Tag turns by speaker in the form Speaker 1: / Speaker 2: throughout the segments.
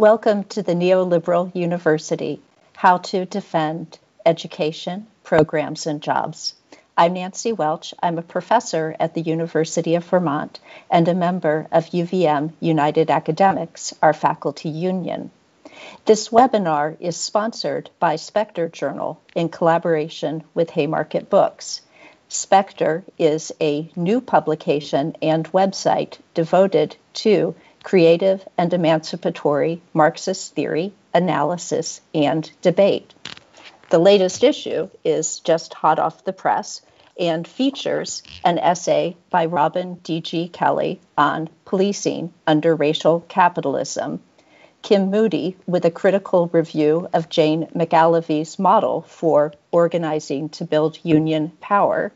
Speaker 1: Welcome to the Neoliberal University How to Defend Education, Programs, and Jobs. I'm Nancy Welch. I'm a professor at the University of Vermont and a member of UVM United Academics, our faculty union. This webinar is sponsored by Spectre Journal in collaboration with Haymarket Books. Spectre is a new publication and website devoted to creative and emancipatory Marxist theory, analysis, and debate. The latest issue is just hot off the press and features an essay by Robin D.G. Kelley on policing under racial capitalism, Kim Moody with a critical review of Jane McAlevey's model for organizing to build union power,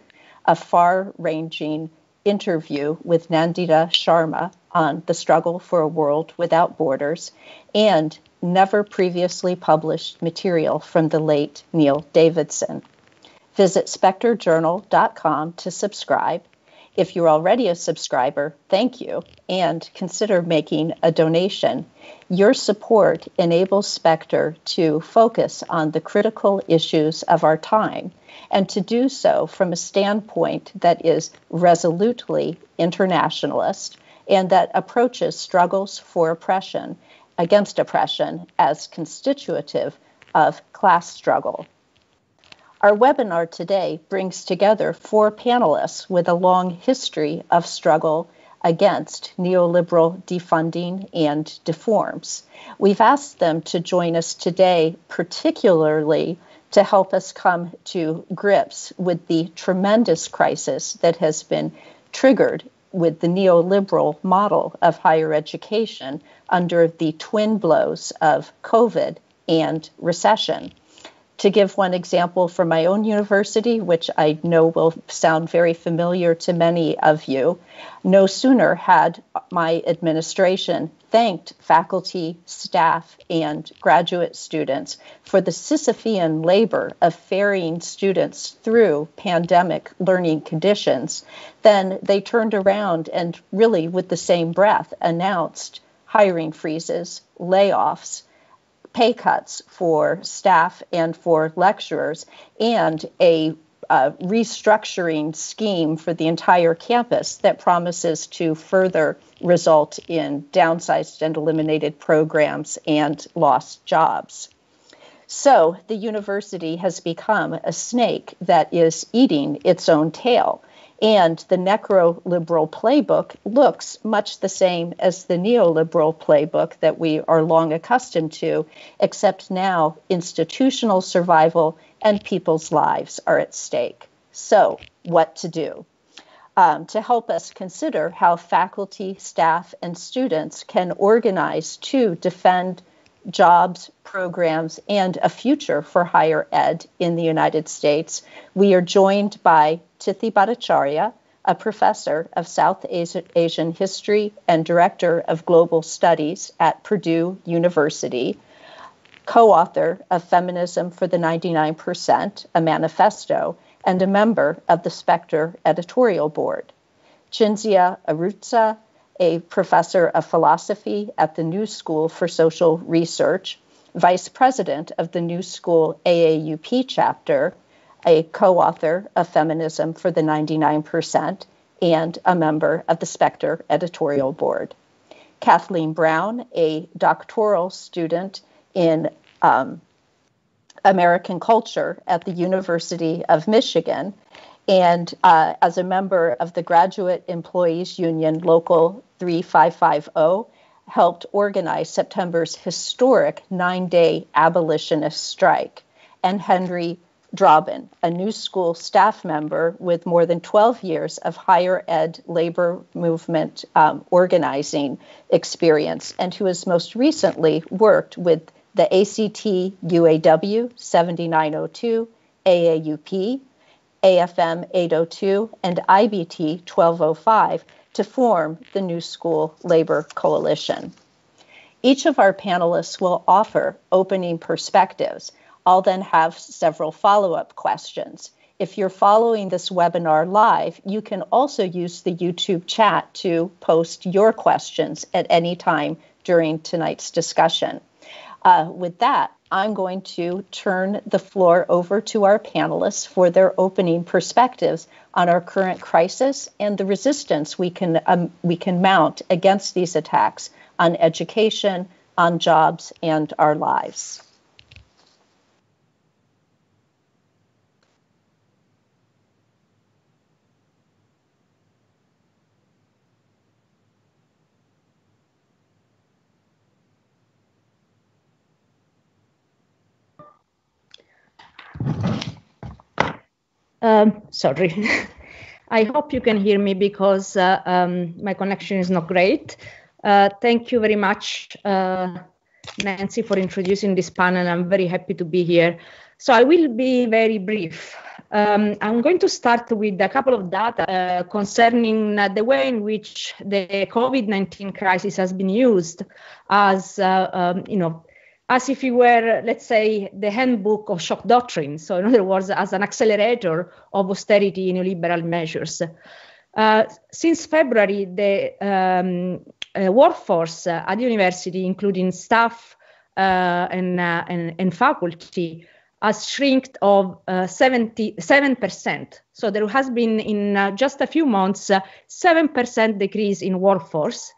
Speaker 1: a far ranging interview with Nandita Sharma on the struggle for a world without borders, and never previously published material from the late Neil Davidson. Visit spectrejournal.com to subscribe. If you're already a subscriber, thank you, and consider making a donation. Your support enables Spectre to focus on the critical issues of our time and to do so from a standpoint that is resolutely internationalist and that approaches struggles for oppression against oppression as constitutive of class struggle. Our webinar today brings together four panelists with a long history of struggle against neoliberal defunding and deforms. We've asked them to join us today, particularly to help us come to grips with the tremendous crisis that has been triggered with the neoliberal model of higher education under the twin blows of COVID and recession. To give one example from my own university, which I know will sound very familiar to many of you, no sooner had my administration thanked faculty, staff, and graduate students for the Sisyphean labor of ferrying students through pandemic learning conditions, than they turned around and really, with the same breath, announced hiring freezes, layoffs, pay cuts for staff and for lecturers, and a uh, restructuring scheme for the entire campus that promises to further result in downsized and eliminated programs and lost jobs. So the university has become a snake that is eating its own tail. And the necro-liberal playbook looks much the same as the neoliberal playbook that we are long accustomed to, except now institutional survival and people's lives are at stake. So, what to do? Um, to help us consider how faculty, staff, and students can organize to defend jobs, programs, and a future for higher ed in the United States, we are joined by Tithi Bhattacharya, a professor of South Asian history and director of global studies at Purdue University, co author of Feminism for the 99%, a manifesto, and a member of the Spectre editorial board. Cinzia Arruzza a professor of philosophy at the New School for Social Research, vice president of the New School AAUP chapter, a co author of Feminism for the 99%, and a member of the Spectre editorial board. Kathleen Brown, a doctoral student in um, American culture at the University of Michigan, and uh, as a member of the Graduate Employees Union Local 3550, helped organize September's historic nine day abolitionist strike. And Henry Drobin, a new school staff member with more than 12 years of higher ed labor movement um, organizing experience, and who has most recently worked with the ACT UAW 7902, AAUP, AFM 802, and IBT 1205 to form the New School Labor Coalition. Each of our panelists will offer opening perspectives. I'll then have several follow up questions. If you're following this webinar live, you can also use the YouTube chat to post your questions at any time during tonight's discussion. Uh, with that, I'm going to turn the floor over to our panelists for their opening perspectives on our current crisis and the resistance we can um, we can mount against these attacks on education, on jobs, and our lives.
Speaker 2: Um, sorry. I hope you can hear me because uh, um, my connection is not great. Uh, thank you very much, uh, Nancy, for introducing this panel. I'm very happy to be here. So I will be very brief. Um, I'm going to start with a couple of data uh, concerning uh, the way in which the COVID-19 crisis has been used as, uh, um, you know, as if it were, let's say, the handbook of shock doctrine. So, in other words, as an accelerator of austerity in neoliberal measures. Uh, since February, the um, uh, workforce at the university, including staff uh, and, uh, and, and, faculty, has shrinked of 77%. Uh, so there has been, in uh, just a few months, 7% decrease in workforce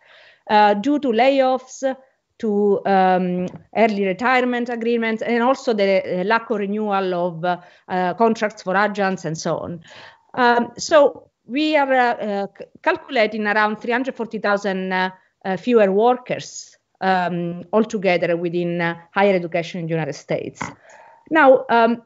Speaker 2: due to layoffs, to um, early retirement agreements and also the uh, lack of renewal of uh, uh, contracts for adjuncts and so on. Um, so we are uh, uh calculating around 340,000 uh, fewer workers um, altogether within higher education in the United States. Now, um,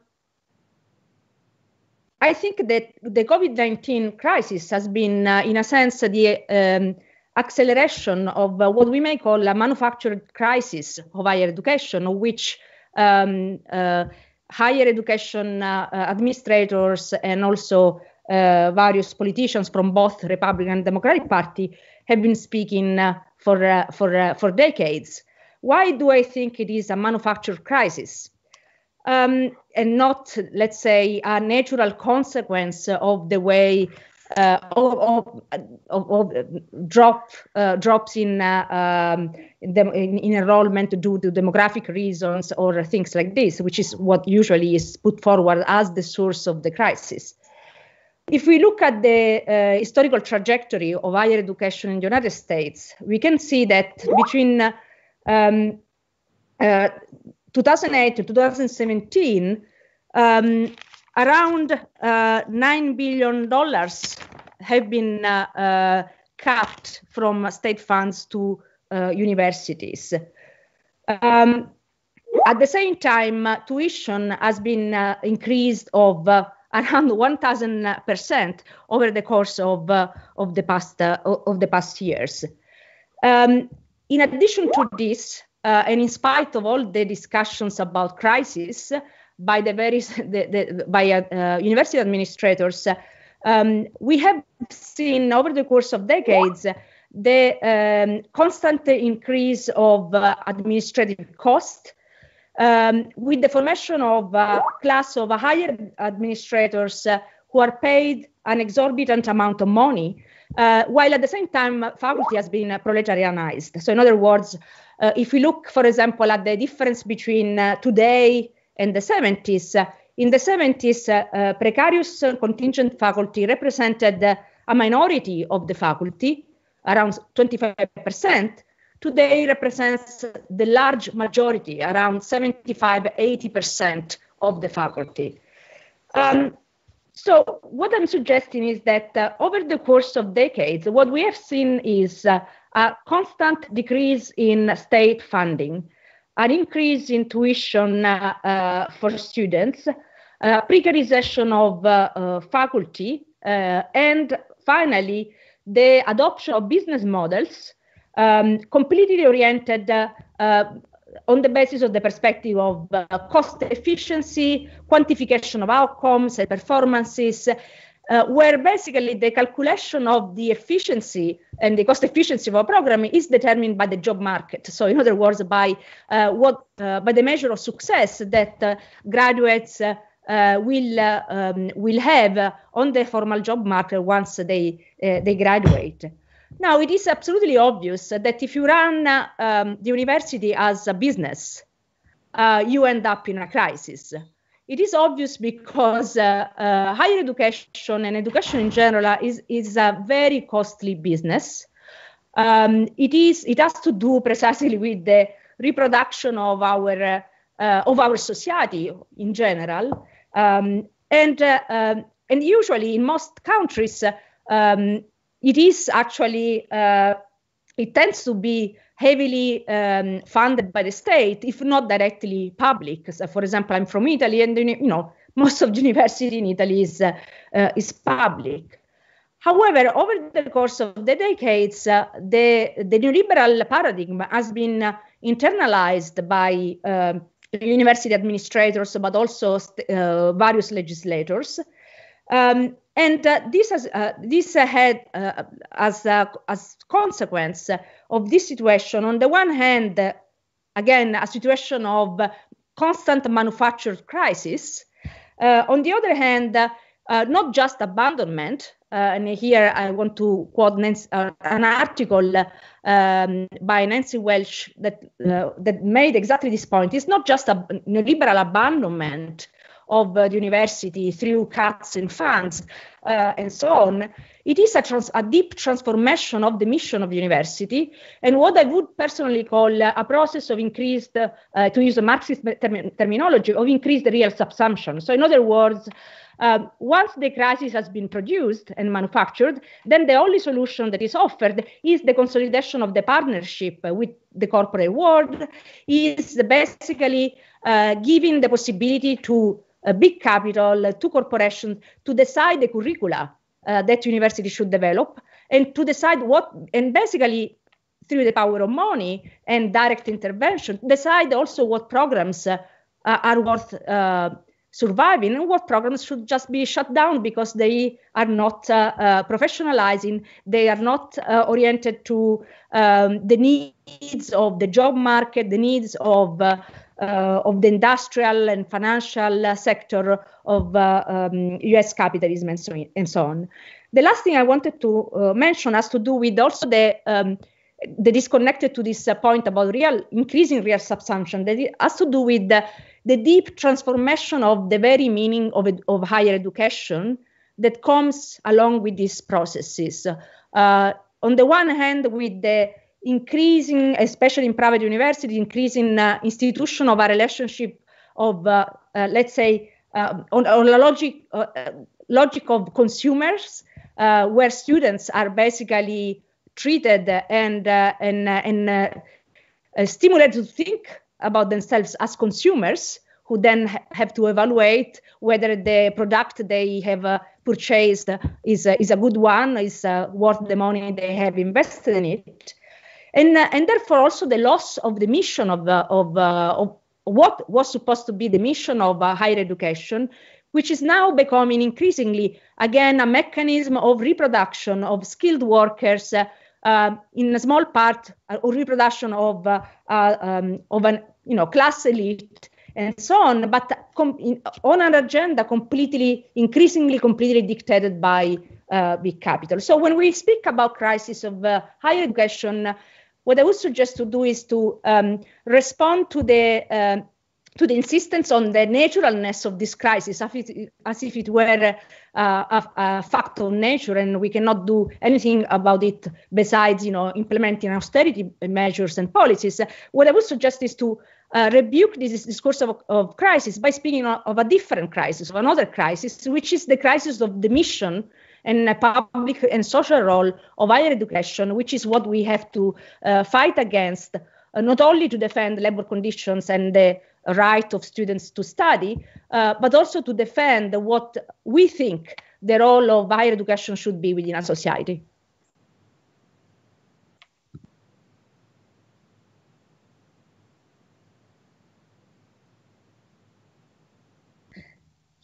Speaker 2: I think that the COVID 19 crisis has been, in a sense, the um, acceleration of uh, what we may call a manufactured crisis of higher education, of which um, uh, higher education uh, administrators and also various politicians from both Republican and Democratic Party have been speaking for for for decades. Why do I think it is a manufactured crisis? Um, and not, let's say, a natural consequence of the way uh, drop uh, drops in, uh, um, in, in, in, enrollment due to demographic reasons or things like this, which is what usually is put forward as the source of the crisis. If we look at the uh, historical trajectory of higher education in the United States, we can see that between um, uh, 2008 to 2017, um, around uh, $9 billion have been uh, uh, cut from state funds to uh, universities. Um, at the same time, uh, tuition has been uh, increased of around 1,000% over the course of, of, the, past, of the past years. Um, in addition to this, and in spite of all the discussions about crisis, by the various the, the, by uh, university administrators, um, we have seen over the course of decades the um, constant increase of uh, administrative cost. Um, with the formation of a class of higher administrators uh, who are paid an exorbitant amount of money, uh, while at the same time faculty has been proletarianized. So, in other words, uh, if we look, for example, at the difference between uh, today and the 70s. In the 70s, uh, precarious contingent faculty represented a minority of the faculty, around 25%. Today represents the large majority, around 75, 80% of the faculty. Um, so what I'm suggesting is that uh, over the course of decades, what we have seen is uh, a constant decrease in state funding an increase in tuition uh, uh, for students, uh, precarization of faculty, and finally, the adoption of business models um, completely oriented on the basis of the perspective of uh, cost efficiency, quantification of outcomes and performances, uh, where basically the calculation of the efficiency and the cost efficiency of a program is determined by the job market. So, in other words, by uh, what uh, by the measure of success that uh, graduates uh, uh, will um, will have on the formal job market once they they graduate. now, it is absolutely obvious that if you run um, the university as a business, you end up in a crisis. It is obvious because uh, uh, higher education and education in general is, is a very costly business. Um, it is it has to do precisely with the reproduction of our uh, of our society in general, um, and uh, um, and usually in most countries um, it is actually uh, it tends to be heavily um, funded by the state, if not directly public. So for example, I'm from Italy, and you know most of the university in Italy is uh, uh, is public. However, over the course of the decades, uh, the the neoliberal paradigm has been uh, internalized by um, university administrators, but also uh, various legislators. Um, and uh, this has uh, this had uh, as as consequence of this situation. On the one hand, again, a situation of constant manufactured crisis. Uh, on the other hand, uh, not just abandonment. and here I want to quote Nancy, an article um, by Nancy Welch that that made exactly this point. It's not just a neoliberal abandonment of the university through cuts in funds uh, and so on, it is a, trans- a, deep transformation of the mission of the university and what I would personally call uh, a process of increased, uh, to use a Marxist term- terminology, of increased real subsumption. So, in other words, uh, once the crisis has been produced and manufactured, then the only solution that is offered is the consolidation of the partnership with the corporate world, is basically uh, giving the possibility to big capital, to corporations to decide the curricula uh, that university should develop and to decide what, and basically through the power of money and direct intervention, decide also what programs uh, are worth uh, surviving and what programs should just be shut down because they are not uh, uh, professionalizing, they are not uh, oriented to um, the needs of the job market, the needs of uh, of the industrial and financial sector of uh, um, US capitalism and so, and so, on. The last thing I wanted to uh, mention has to do with also the um, the disconnected to this uh, point about real increasing real subsumption that it has to do with the, the deep transformation of the very meaning of, of higher education that comes along with these processes. Uh, on the one hand, with the increasing, especially in private universities, increasing uh, institution of a relationship of, uh, uh, let's say, uh, on, on a logic, uh, uh, logic of consumers, where students are basically treated and, and, and stimulated to think about themselves as consumers who then ha- have to evaluate whether the product they have uh, purchased is, uh, is a good one, is uh, worth the money they have invested in it and uh, and therefore also the loss of the mission of uh, of, uh, of what was supposed to be the mission of uh, higher education which is now becoming increasingly again a mechanism of reproduction of skilled workers uh, uh, in a small part or reproduction of um, of an you know class elite and so on but com- in, on an agenda completely increasingly completely dictated by big capital. So when we speak about crisis of higher education what I would suggest to do is to um, respond to the uh, to the insistence on the naturalness of this crisis as if it, as if it were uh, a, a, fact of nature and we cannot do anything about it besides you know implementing austerity measures and policies. What i would suggest is to uh, rebuke this discourse of, of crisis by speaking of, a different crisis of another crisis which is the crisis of the mission and a public and social role of higher education, which is what we have to uh, fight against, uh, not only to defend labor conditions and the right of students to study, uh, but also to defend what we think the role of higher education should be within a society.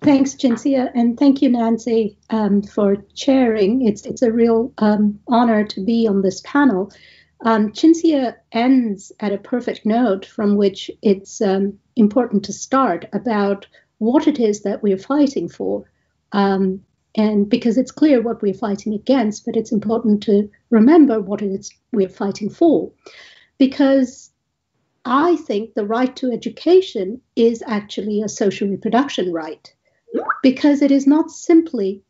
Speaker 3: Thanks, Cinzia, and thank you, Nancy, um, for chairing. It's it's a real um, honor to be on this panel. Um, Cinzia ends at a perfect note from which it's um, important to start about what it is that we're fighting for. Um, and because it's clear what we're fighting against, but it's important to remember what it is we're fighting for. Because I think the right to education is actually a social reproduction right, because it is not simply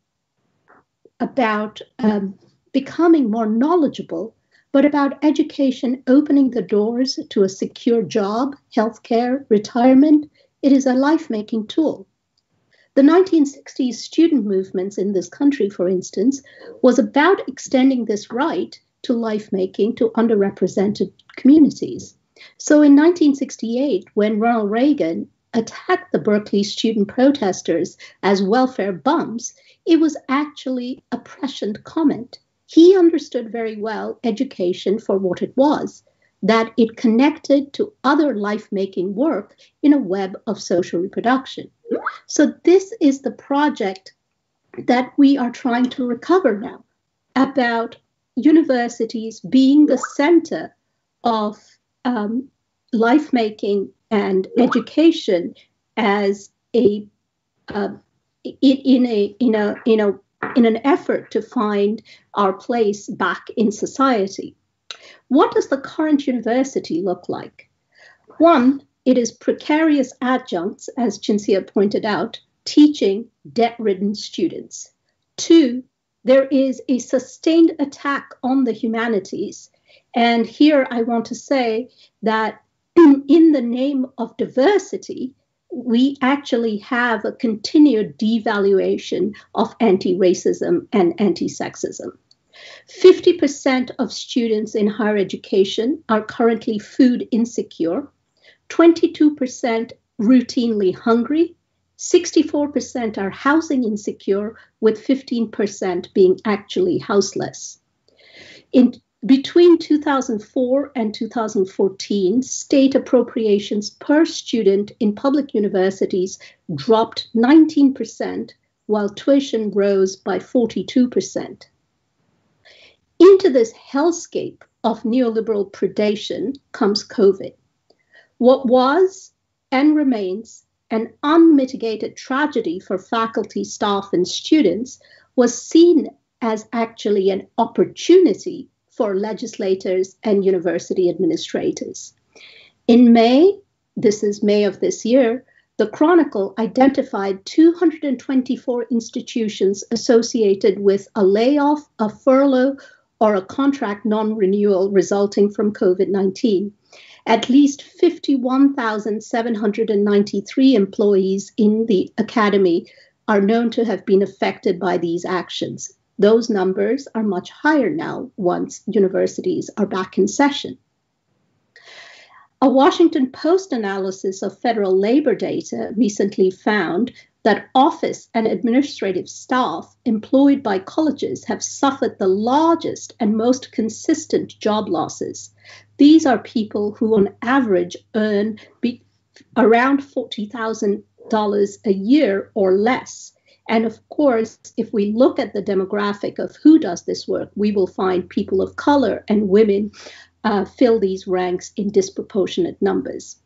Speaker 3: about um, becoming more knowledgeable, but about education opening the doors to a secure job, healthcare, retirement. It is a life making tool. The 1960s student movements in this country, for instance, was about extending this right to life making to underrepresented communities. So in 1968, when Ronald Reagan attacked the Berkeley student protesters as welfare bums, it was actually a prescient comment. He understood very well education for what it was that it connected to other life making work in a web of social reproduction. So, this is the project that we are trying to recover now about universities being the center of um, life making and education as a uh, in a in a in a in an effort to find our place back in society. What does the current university look like? One, it is precarious adjuncts, as Cinzia pointed out, teaching debt ridden students. Two, there is a sustained attack on the humanities. And here I want to say that in the name of diversity, we actually have a continued devaluation of anti racism and anti sexism. 50% of students in higher education are currently food insecure, 22% routinely hungry, 64% are housing insecure, with 15% being actually houseless. In between 2004 and 2014, state appropriations per student in public universities dropped 19%, while tuition rose by 42%. Into this hellscape of neoliberal predation comes COVID. What was and remains an unmitigated tragedy for faculty, staff, and students was seen as actually an opportunity for legislators and university administrators. In May, this is May of this year, the Chronicle identified 224 institutions associated with a layoff, a furlough, or a contract non renewal resulting from COVID 19. At least 51,793 employees in the academy are known to have been affected by these actions. Those numbers are much higher now once universities are back in session. A Washington Post analysis of federal labor data recently found that office and administrative staff employed by colleges have suffered the largest and most consistent job losses. These are people who, on average, earn around $40,000 a year or less. And of course, if we look at the demographic of who does this work, we will find people of color and women uh, fill these ranks in disproportionate numbers.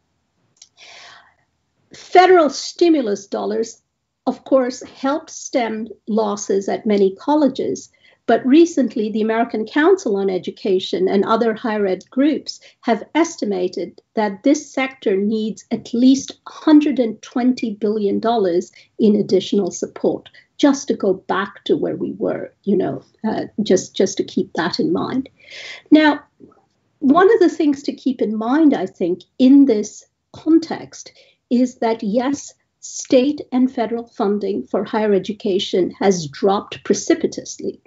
Speaker 3: Federal stimulus dollars, of course, helped stem losses at many colleges, but recently, the American Council on Education and other higher ed groups have estimated that this sector needs at least $120 billion in additional support, just to go back to where we were, you know, uh, just, just to keep that in mind. Now, one of the things to keep in mind, I think, in this context is that yes, state and federal funding for higher education has dropped precipitously.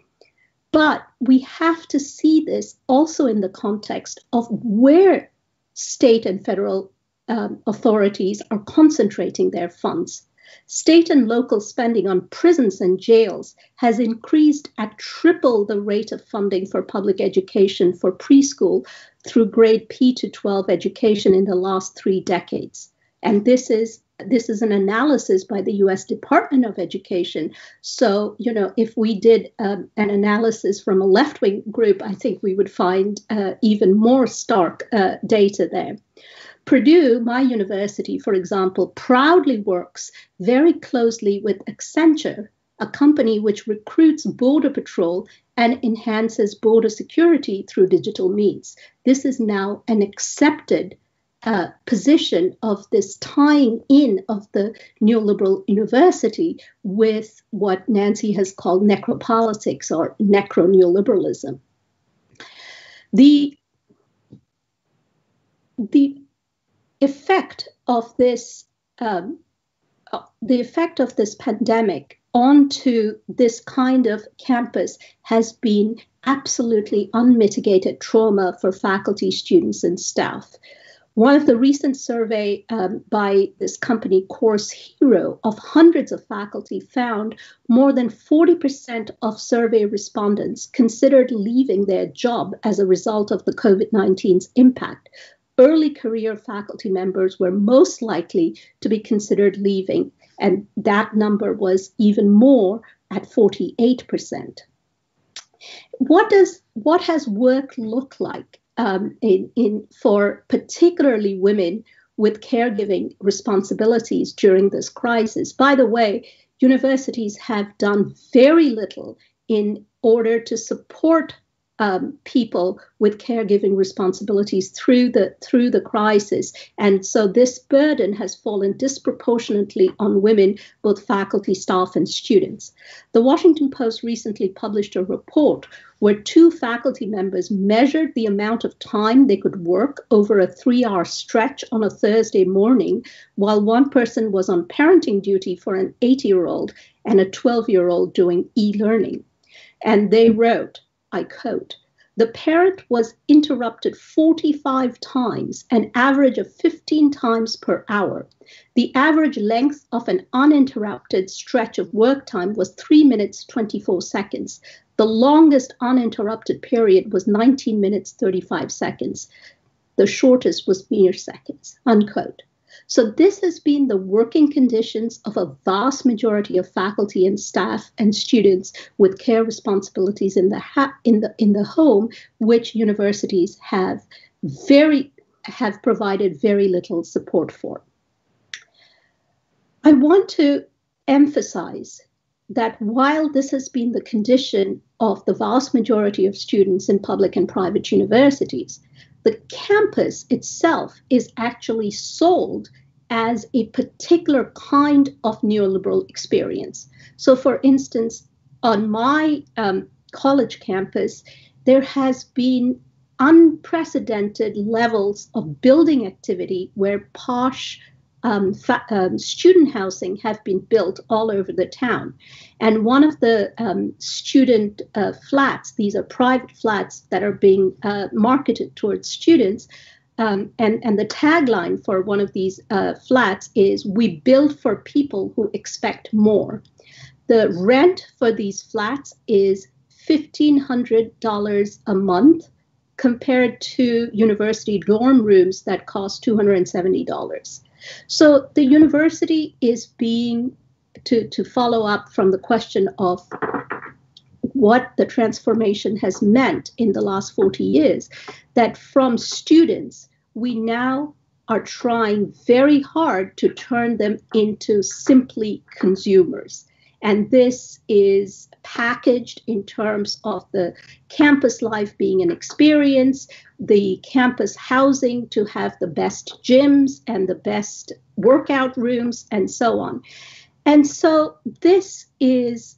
Speaker 3: But we have to see this also in the context of where state and federal um, authorities are concentrating their funds. State and local spending on prisons and jails has increased at triple the rate of funding for public education for preschool through grade P to 12 education in the last three decades. And this is this is an analysis by the US Department of Education. So, you know, if we did um, an analysis from a left wing group, I think we would find uh, even more stark uh, data there. Purdue, my university, for example, proudly works very closely with Accenture a company which recruits Border Patrol and enhances border security through digital means. This is now an accepted uh, position of this tying in of the neoliberal university with what Nancy has called necropolitics or necro neoliberalism. The, the effect of this um, uh, the effect of this pandemic onto this kind of campus has been absolutely unmitigated trauma for faculty, students, and staff. One of the recent survey um, by this company, Course Hero, of hundreds of faculty found more than 40% of survey respondents considered leaving their job as a result of the COVID 19's impact. Early career faculty members were most likely to be considered leaving, and that number was even more at 48%. What does what has work look like um, in, in for particularly women with caregiving responsibilities during this crisis? By the way, universities have done very little in order to support um, people with caregiving responsibilities through the through the crisis, and so this burden has fallen disproportionately on women, both faculty, staff, and students. The Washington Post recently published a report where two faculty members measured the amount of time they could work over a three-hour stretch on a Thursday morning, while one person was on parenting duty for an eight-year-old and a 12-year-old doing e-learning. And they wrote I quote, the parent was interrupted 45 times, an average of 15 times per hour. The average length of an uninterrupted stretch of work time was 3 minutes 24 seconds. The longest uninterrupted period was 19 minutes 35 seconds. The shortest was mere seconds. Unquote. So this has been the working conditions of a vast majority of faculty and staff and students with care responsibilities in the ha- in the in the home, which universities have very have provided very little support for. I want to emphasize that while this has been the condition of the vast majority of students in public and private universities, the campus itself is actually sold as a particular kind of neoliberal experience. So, for instance, on my um, college campus, there has been unprecedented levels of building activity where posh um, fa- um, student housing have been built all over the town. And one of the um, student uh, flats, these are private flats that are being uh, marketed towards students. Um, and, and the tagline for one of these uh, flats is We build for people who expect more. The rent for these flats is $1,500 a month compared to university dorm rooms that cost $270. So the university is being, to, to follow up from the question of what the transformation has meant in the last 40 years, that from students, we now are trying very hard to turn them into simply consumers. And this is packaged in terms of the campus life being an experience, the campus housing to have the best gyms and the best workout rooms, and so on. And so this is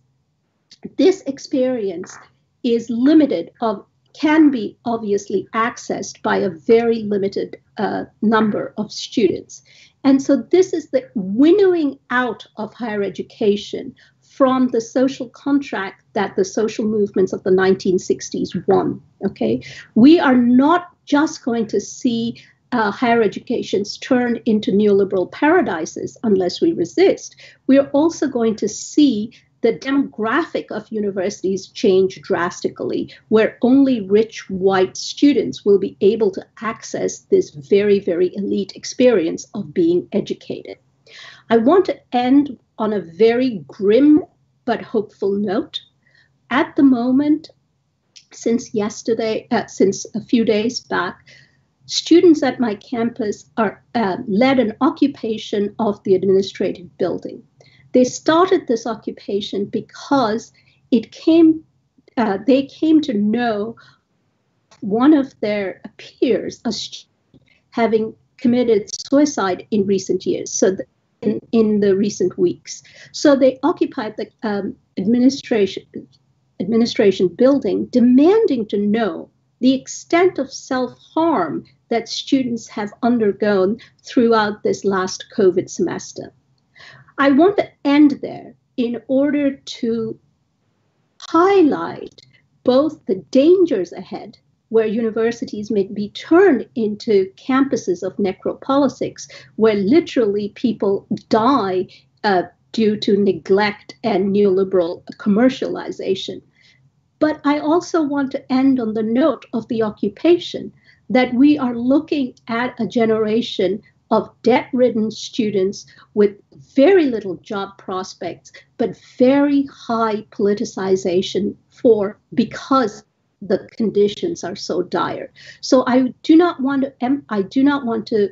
Speaker 3: this experience is limited of can be obviously accessed by a very limited uh, number of students. And so this is the winnowing out of higher education from the social contract that the social movements of the 1960s won. Okay, we are not just going to see uh, higher educations turned into neoliberal paradises unless we resist. We are also going to see the demographic of universities change drastically, where only rich white students will be able to access this very, very elite experience of being educated. I want to end on a very grim but hopeful note. At the moment, since yesterday, uh, since a few days back, students at my campus are uh, led an occupation of the administrative building. They started this occupation because it came, uh, they came to know one of their peers having committed suicide in recent years. So in, in the recent weeks. So they occupied the um, administration administration building, demanding to know the extent of self harm that students have undergone throughout this last COVID semester. I want to end there in order to highlight both the dangers ahead where universities may be turned into campuses of necropolitics, where literally people die uh, due to neglect and neoliberal commercialization. But I also want to end on the note of the occupation that we are looking at a generation of debt ridden students with very little job prospects, but very high politicization for because the conditions are so dire. So I do not want to I do not want to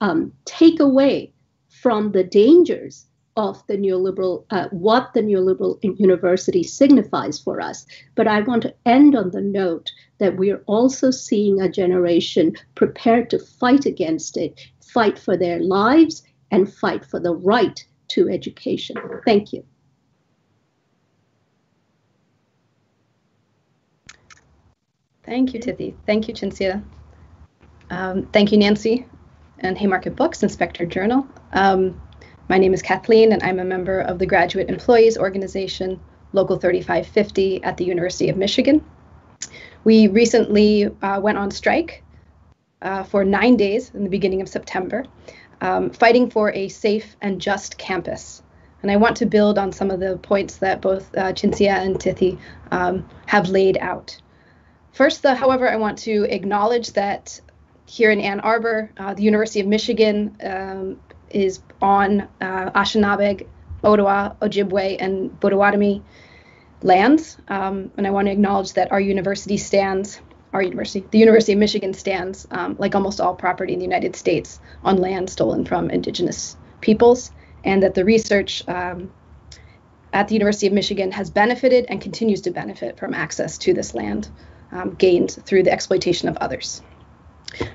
Speaker 3: um, take away from the dangers of the neoliberal uh, what the neoliberal university signifies for us. But I want to end on the note that we are also seeing a generation prepared to fight against it, fight for their lives, and fight for the right to education. Thank you.
Speaker 4: Thank you, Tithi. Thank you, Cinzia. Um, thank you, Nancy, and Haymarket Books and Spectre Journal. Um, my name is Kathleen, and I'm a member of the Graduate Employees Organization, Local 3550 at the University of Michigan. We recently uh, went on strike uh, for nine days in the beginning of September, um, fighting for a safe and just campus. And I want to build on some of the points that both uh, Cinzia and Tithi um, have laid out. First, though, however, I want to acknowledge that here in Ann Arbor, uh, the University of Michigan um, is on uh, Anishinaabe, Ojibwe, and Potawatomi lands. Um, and I want to acknowledge that our university stands, our university, the University of Michigan stands, um, like almost all property in the United States, on land stolen from Indigenous peoples, and that the research um, at the University of Michigan has benefited and continues to benefit from access to this land um, gained through the exploitation of others.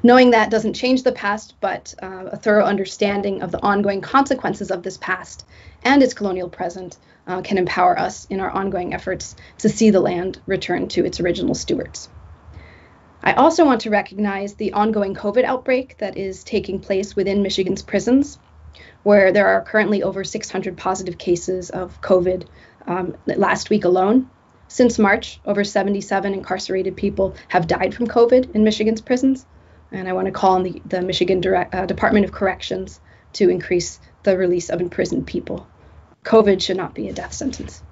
Speaker 4: Knowing that doesn't change the past, but uh, a thorough understanding of the ongoing consequences of this past and its colonial present uh, can empower us in our ongoing efforts to see the land return to its original stewards. I also want to recognize the ongoing COVID outbreak that is taking place within Michigan's prisons, where there are currently over 600 positive cases of COVID um, last week alone. Since March, over 77 incarcerated people have died from COVID in Michigan's prisons. And I want to call on the, the Michigan Direct, uh, Department of Corrections to increase the release of imprisoned people. COVID should not be a death sentence.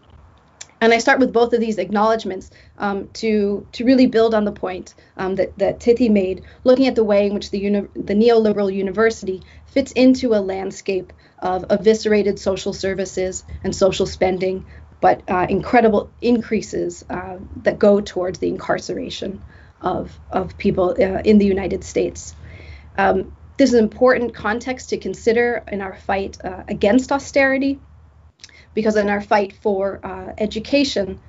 Speaker 4: And I start with both of these acknowledgments um, to, to really build on the point um, that, that Tithi made, looking at the way in which the, uni- the neoliberal university fits into a landscape of eviscerated social services and social spending but uh, incredible increases uh, that go towards the incarceration of, of people uh, in the United States. Um, this is an important context to consider in our fight uh, against austerity, because in our fight for uh, education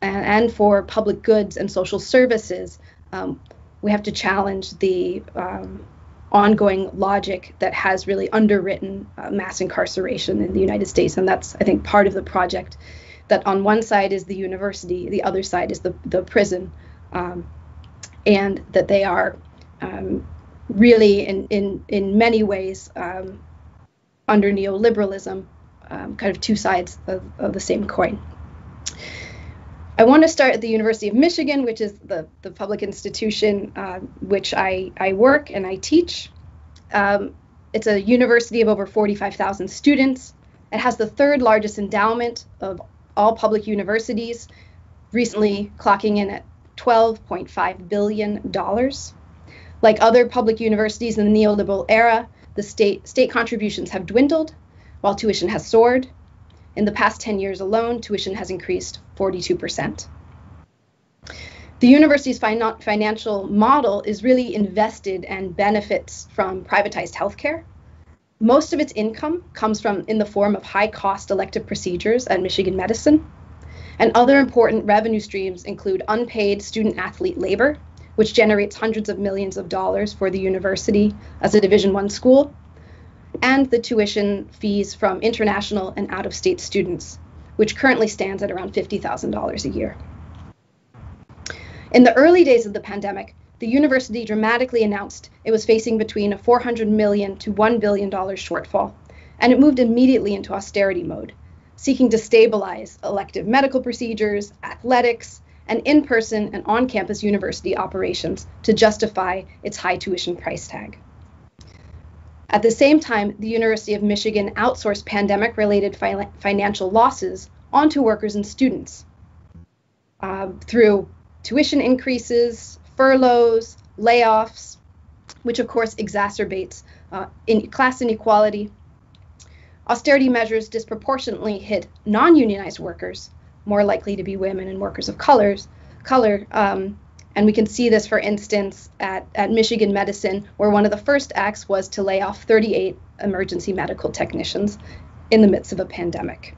Speaker 4: and, and, for public goods and social services, um, we have to challenge the um, ongoing logic that has really underwritten uh, mass incarceration in the United States. And that's, I think, part of the project that on one side is the university, the other side is the, the prison, um, and that they are um, really, in, in, in many ways, um, under neoliberalism, um, kind of two sides of, of the same coin. I want to start at the University of Michigan, which is the, the public institution uh, which I, I work and I teach. Um, it's a university of over 45,000 students. It has the third largest endowment of all public universities, recently mm-hmm. clocking in at $12.5 billion. Like other public universities in the neoliberal era, the state, state contributions have dwindled while tuition has soared. In the past 10 years alone, tuition has increased 42%. The university's fin- financial model is really invested and benefits from privatized healthcare Most of its income comes from in the form of high cost elective procedures at Michigan Medicine. And other important revenue streams include unpaid student athlete labor, which generates hundreds of millions of dollars for the university as a Division 1 school, and the tuition fees from international and out of state students, which currently stands at around $50,000 a year. In the early days of the pandemic, the university dramatically announced it was facing between a 400 million to 1 billion dollars shortfall, and it moved immediately into austerity mode, seeking to stabilize elective medical procedures, athletics, and in-person and on-campus university operations to justify its high tuition price tag. At the same time, the University of Michigan outsourced pandemic related fi- financial losses onto workers and students uh, through tuition increases, furloughs, layoffs, which of course exacerbates uh, in class inequality. Austerity measures disproportionately hit non unionized workers, more likely to be women and workers of colors, color, um, and we can see this, for instance, at, at Michigan Medicine, where one of the first acts was to lay off 38 emergency medical technicians in the midst of a pandemic.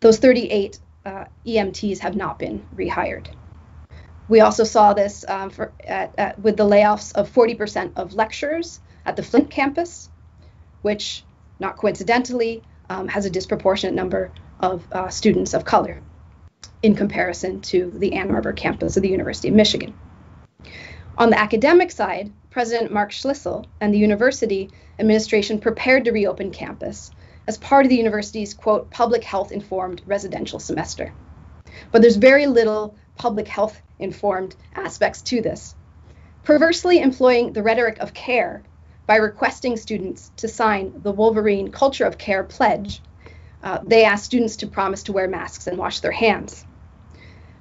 Speaker 4: Those 38 uh, EMTs have not been rehired. We also saw this um, for, at, at, with the layoffs of 40% of lecturers at the Flint campus, which, not coincidentally, um, has a disproportionate number of uh, students of color in comparison to the Ann Arbor campus of the University of Michigan. On the academic side, President Mark Schlissel and the university administration prepared to reopen campus as part of the university's quote public health informed residential semester. But there's very little public health informed aspects to this. Perversely employing the rhetoric of care by requesting students to sign the Wolverine Culture of Care pledge, uh, they asked students to promise to wear masks and wash their hands.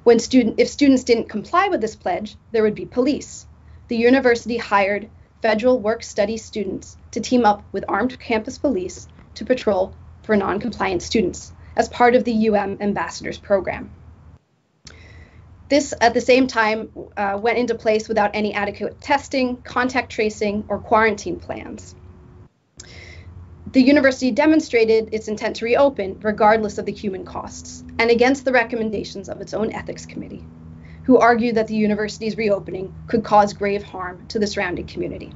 Speaker 4: When student, if students didn't comply with this pledge, there would be police. The university hired federal work study students to team up with armed campus police to patrol for non-compliant students as part of the UM Ambassadors Program. This, at the same time, uh, went into place without any adequate testing, contact tracing, or quarantine plans the university demonstrated its intent to reopen regardless of the human costs and against the recommendations of its own ethics committee, who argued that the university's reopening could cause grave harm to the surrounding community.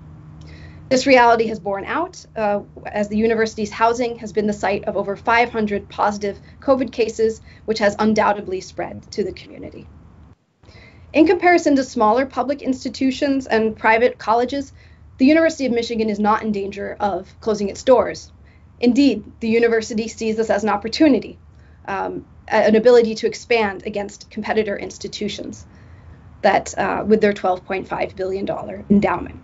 Speaker 4: This reality has borne out uh, as the university's housing has been the site of over 500 positive COVID cases, which has undoubtedly spread to the community. In comparison to smaller public institutions and private colleges, the University of Michigan is not in danger of closing its doors. Indeed, the university sees this as an opportunity, um, an ability to expand against competitor institutions that uh, with their $12.5 billion endowment.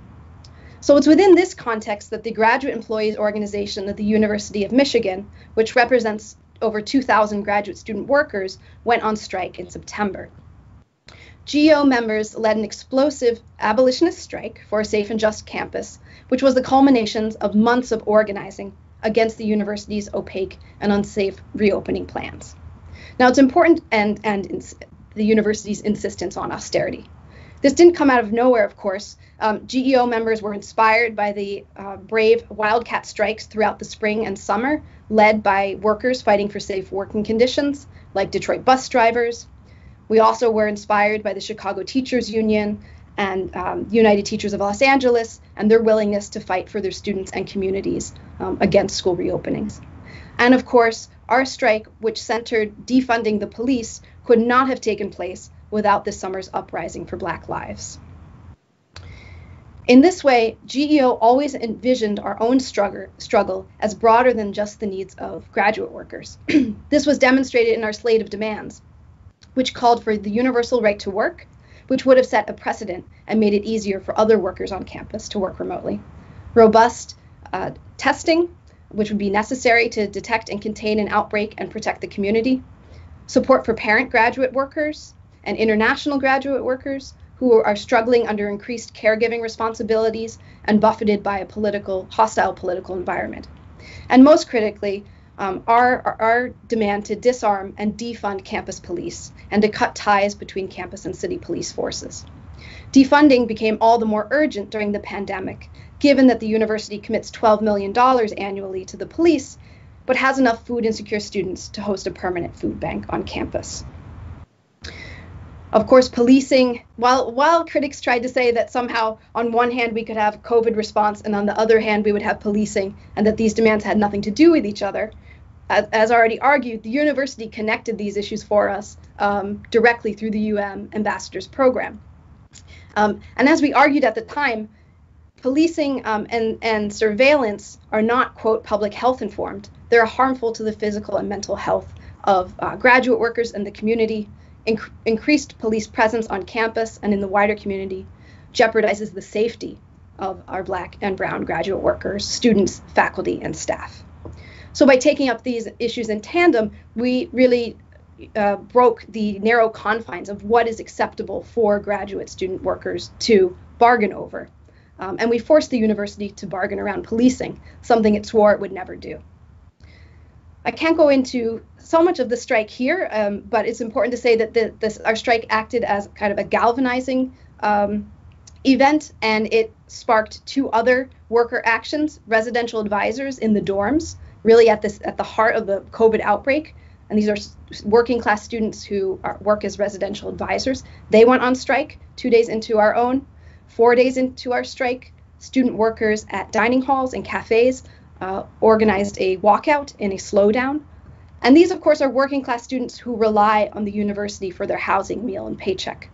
Speaker 4: So it's within this context that the Graduate Employees Organization at the University of Michigan, which represents over 2,000 graduate student workers, went on strike in September. GEO members led an explosive abolitionist strike for a safe and just campus, which was the culmination of months of organizing against the university's opaque and unsafe reopening plans. Now, it's important and, and ins- the university's insistence on austerity. This didn't come out of nowhere, of course. Um, GEO members were inspired by the uh, brave wildcat strikes throughout the spring and summer, led by workers fighting for safe working conditions, like Detroit bus drivers, we also were inspired by the Chicago Teachers Union and um, United Teachers of Los Angeles and their willingness to fight for their students and communities um, against school reopenings. And of course, our strike, which centered defunding the police, could not have taken place without this summer's uprising for Black lives. In this way, GEO always envisioned our own struggle, struggle as broader than just the needs of graduate workers. this was demonstrated in our slate of demands which called for the universal right to work, which would have set a precedent and made it easier for other workers on campus to work remotely. Robust uh, testing, which would be necessary to detect and contain an outbreak and protect the community. Support for parent graduate workers and international graduate workers who are struggling under increased caregiving responsibilities and buffeted by a political, hostile political environment. And most critically, um, our, our demand to disarm and defund campus police and to cut ties between campus and city police forces. Defunding became all the more urgent during the pandemic given that the university commits $12 million annually to the police, but has enough food insecure students to host a permanent food bank on campus. Of course, policing, while, while critics tried to say that somehow on one hand we could have COVID response and on the other hand we would have policing and that these demands had nothing to do with each other, as, already argued, the university connected these issues for us um, directly through the UM Ambassadors Program. Um, and as we argued at the time, policing um, and, and surveillance are not, quote, public health informed. They're harmful to the physical and mental health of uh, graduate workers and the community. Inc- increased police presence on campus and in the wider community jeopardizes the safety of our Black and Brown graduate workers, students, faculty, and staff. So, by taking up these issues in tandem, we really uh, broke the narrow confines of what is acceptable for graduate student workers to bargain over. Um, and we forced the university to bargain around policing, something it swore it would never do. I can't go into so much of the strike here, um, but it's important to say that the, this, our strike acted as kind of a galvanizing um, event, and it sparked two other worker actions: residential advisors in the dorms, really at this at the heart of the COVID outbreak, and these are working class students who are, work as residential advisors. They went on strike two days into our own. Four days into our strike, student workers at dining halls and cafes uh, organized a walkout and a slowdown. And these, of course, are working class students who rely on the university for their housing, meal, and paycheck.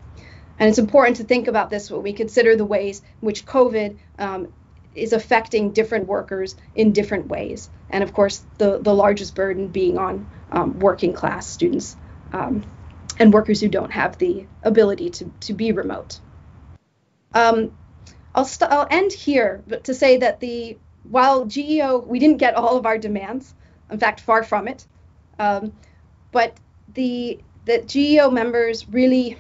Speaker 4: And it's important to think about this when we consider the ways in which COVID um, is affecting different workers in different ways. And of course, the, the largest burden being on um, working class students um, and workers who don't have the ability to, to be remote. Um, I'll, st- I'll end here, but to say that the while GEO, we didn't get all of our demands, in fact, far from it, um, but the the GEO members really,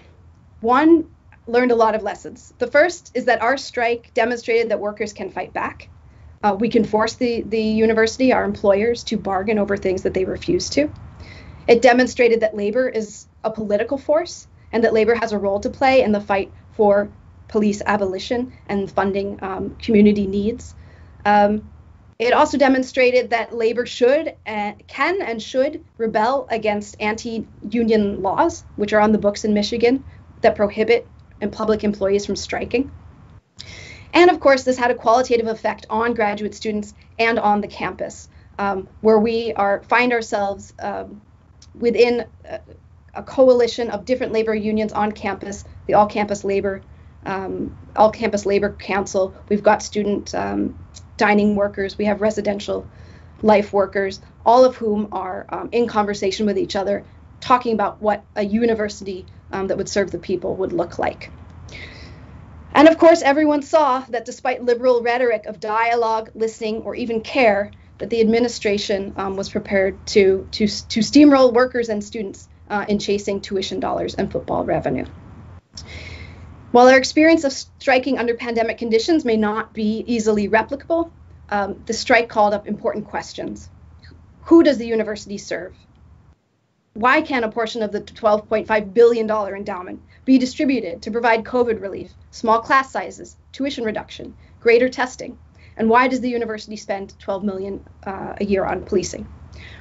Speaker 4: one, learned a lot of lessons. The first is that our strike demonstrated that workers can fight back. Uh, we can force the, the university, our employers, to bargain over things that they refuse to. It demonstrated that labor is a political force and that labor has a role to play in the fight for police abolition and funding um, community needs. Um, it also demonstrated that labor should, uh, can, and should rebel against anti union laws, which are on the books in Michigan, that prohibit public employees from striking. And of course, this had a qualitative effect on graduate students and on the campus, um, where we are find ourselves um, within a, a, coalition of different labor unions on campus, the All Campus Labor, um, All Campus Labor Council. We've got student um, dining workers, we have residential life workers, all of whom are um, in conversation with each other, talking about what a university um, that would serve the people would look like. And of course, everyone saw that despite liberal rhetoric of dialogue, listening, or even care, that the administration um, was prepared to, to, to steamroll workers and students uh, in chasing tuition dollars and football revenue. While our experience of striking under pandemic conditions may not be easily replicable, um, the strike called up important questions. Who does the university serve? Why can't a portion of the $12.5 billion endowment be distributed to provide COVID relief, small class sizes, tuition reduction, greater testing? And why does the university spend 12 million uh, a year on policing?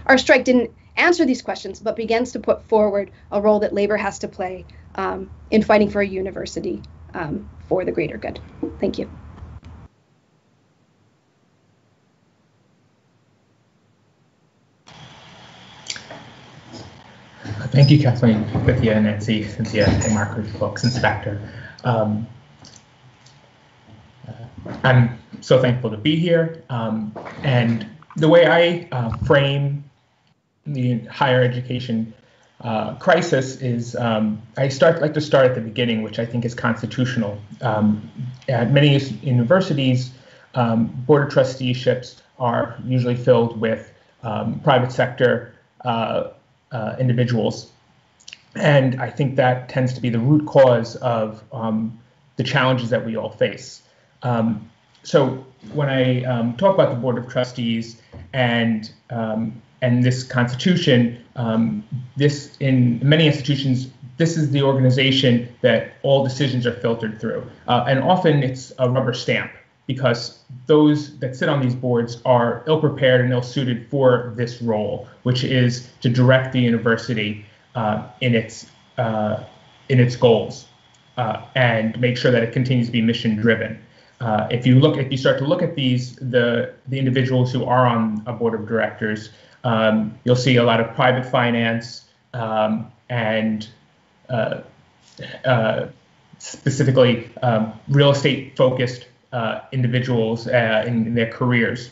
Speaker 4: Our strike didn't answer these questions, but begins to put forward a role that labor has to play um, in fighting for a university um, for the greater good. Thank you.
Speaker 5: Thank you, Kathleen, Tithi, Nancy, Cinzia, and Margaret, Books Inspector. Um, uh, I'm so thankful to be here. Um, and the way I uh, frame the higher education uh, crisis is um, I start like to start at the beginning, which I think is constitutional. Um, at many universities, um, board of trusteeships are usually filled with um, private sector uh, uh, individuals, and I think that tends to be the root cause of um, the challenges that we all face. Um, so when I talk about the board of trustees and and this constitution, um, this in many institutions, this is the organization that all decisions are filtered through, uh, and often it's a rubber stamp. Because those that sit on these boards are ill prepared and ill suited for this role, which is to direct the university uh, in its uh, in its goals uh, and make sure that it continues to be mission driven. Uh, if you look, if you start to look at these, the the individuals who are on a board of directors, um, you'll see a lot of private finance um, and uh, uh, specifically um, real estate focused uh, individuals uh, in, in, their careers.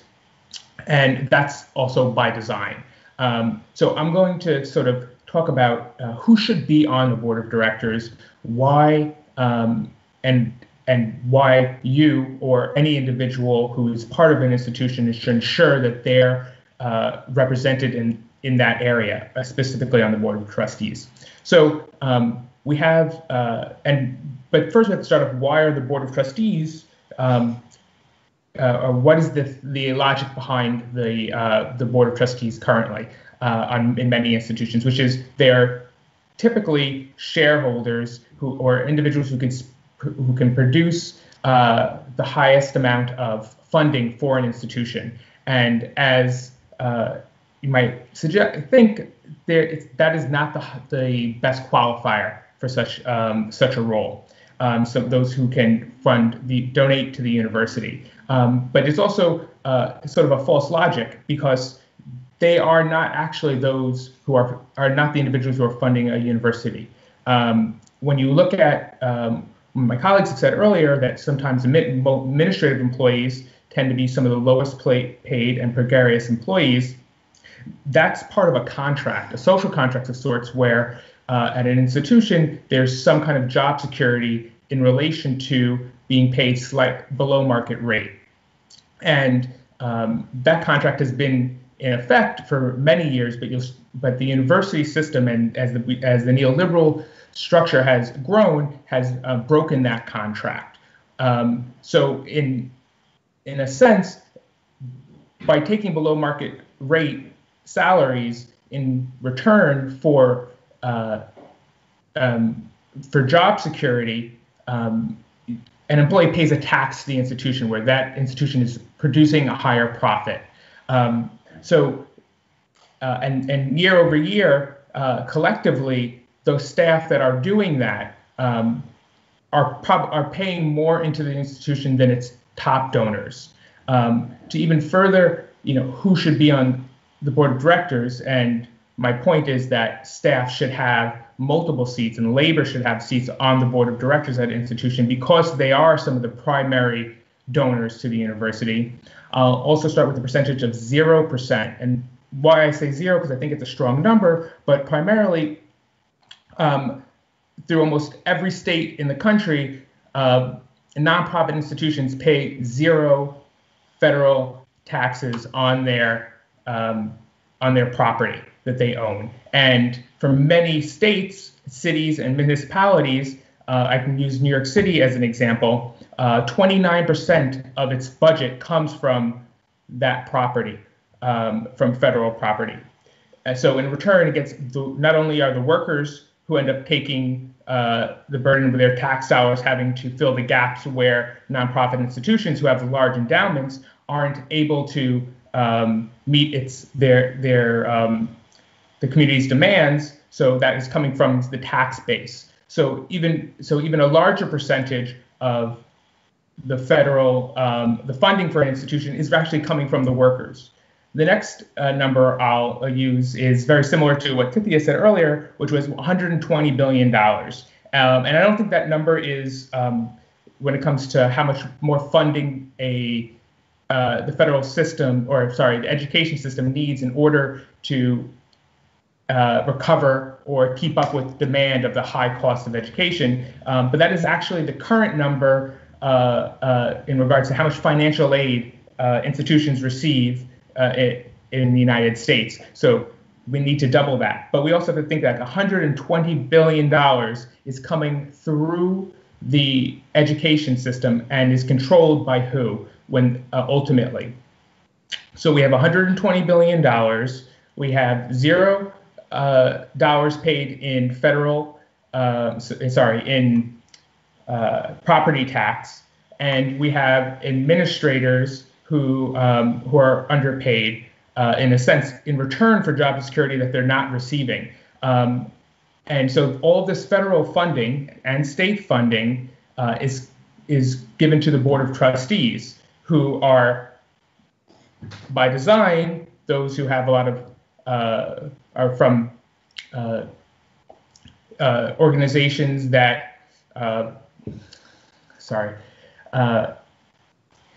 Speaker 5: And that's also by design. Um, so I'm going to sort of talk about uh, who should be on the board of directors, why, um, and and why you or any individual who is part of an institution should ensure that they're uh, represented in in that area, uh, specifically on the board of trustees. So um, we have, uh, and but first to start off. Why are the board of trustees? Um, uh, or what is the the logic behind the uh, the board of trustees currently uh, on, in many institutions, which is they're typically shareholders who or individuals who can who can produce uh, the highest amount of funding for an institution, and as uh, you might suggest, think there that is not the the best qualifier for such um, such a role. Um, so those who can fund the donate to the university, um, but it's also uh, sort of a false logic because they are not actually those who are are not the individuals who are funding a university. Um, when you look at um, my colleagues have said earlier that sometimes administrative employees tend to be some of the lowest paid and precarious employees. That's part of a contract, a social contract of sorts, where uh, at an institution, there's some kind of job security in relation to being paid slight below market rate. And um, that contract has been in effect for many years, but but the university system and as the as the neoliberal structure has grown has uh, broken that contract. Um, so in in a sense, by taking below market rate salaries in return for uh, um, for job security, um, an employee pays a tax to the institution where that institution is producing a higher profit. Um, so, uh, and, and year over year, uh, collectively, those staff that are doing that um, are, prob- are paying more into the institution than its top donors. Um, to even further, you know, who should be on the board of directors and my point is that staff should have multiple seats and labor should have seats on the board of directors at institution because they are some of the primary donors to the university. I'll also start with the percentage of 0%. And why I say zero, because I think it's a strong number, but primarily um, through almost every state in the country, uh, nonprofit institutions pay zero federal taxes on their um, on their property that they own. And for many states, cities, and municipalities, uh, I can use New York City as an example, uh, 29% of its budget comes from that property, um, from federal property. And so in return, it gets the, not only are the workers who end up taking uh, the burden of their tax dollars having to fill the gaps where nonprofit institutions who have large endowments aren't able to um, meet its their their um, the community's demands. So that is coming from the tax base. So even so, even a larger percentage of the federal um, the funding for an institution is actually coming from the workers. The next uh, number I'll uh, use is very similar to what Tithi said earlier, which was 120 billion dollars. Um, and I don't think that number is um, when it comes to how much more funding a uh, the federal system, or sorry, the education system needs in order to uh, recover or keep up with demand of the high cost of education. Um, but that is actually the current number uh, uh in regards to how much financial aid uh, institutions receive in, in the United States. So we need to double that. But we also have to think that 120 billion dollars is coming through the education system and is controlled by who? When uh, ultimately. So we have 120 billion dollars. We have zero uh, dollars paid in federal, uh, sorry, in uh, property tax. and we have administrators who um, who are underpaid uh, in a sense in return for job security that they're not receiving. Um, and so all this federal funding and state funding uh, is is given to the board of trustees, who are by design those who have a lot of uh, are from uh, uh, organizations that uh, sorry uh,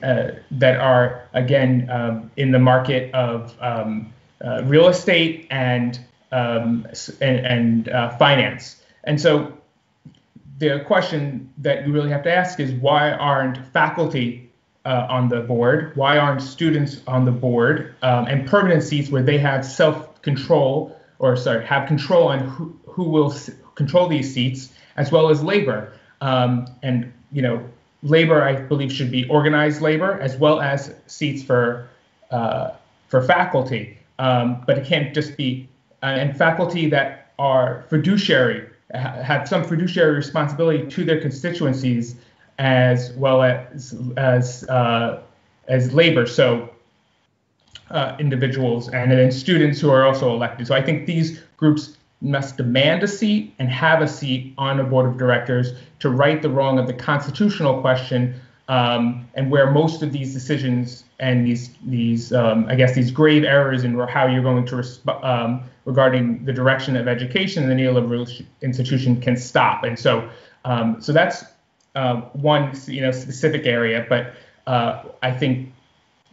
Speaker 5: uh, that are again um, in the market of um, real estate and um, and, and finance. And so the question that you really have to ask is why aren't faculty uh, on the board? Why aren't students on the board um, and permanent seats where they have self control or sorry, have control on who, who will s- control these seats as well as labor? Um, and, you know, labor, I believe, should be organized labor as well as seats for, uh, for faculty. Um, but it can't just be, uh, and faculty that are fiduciary have some fiduciary responsibility to their constituencies as well as as uh, as labor. So uh, individuals and then students who are also elected. So I think these groups must demand a seat and have a seat on a board of directors to right the wrong of the constitutional question um, and where most of these decisions and these these um, I guess these grave errors in how you're going to resp- um, regarding the direction of education in the neoliberal institution can stop. And so um, so that's uh, one you know specific area, but uh, I think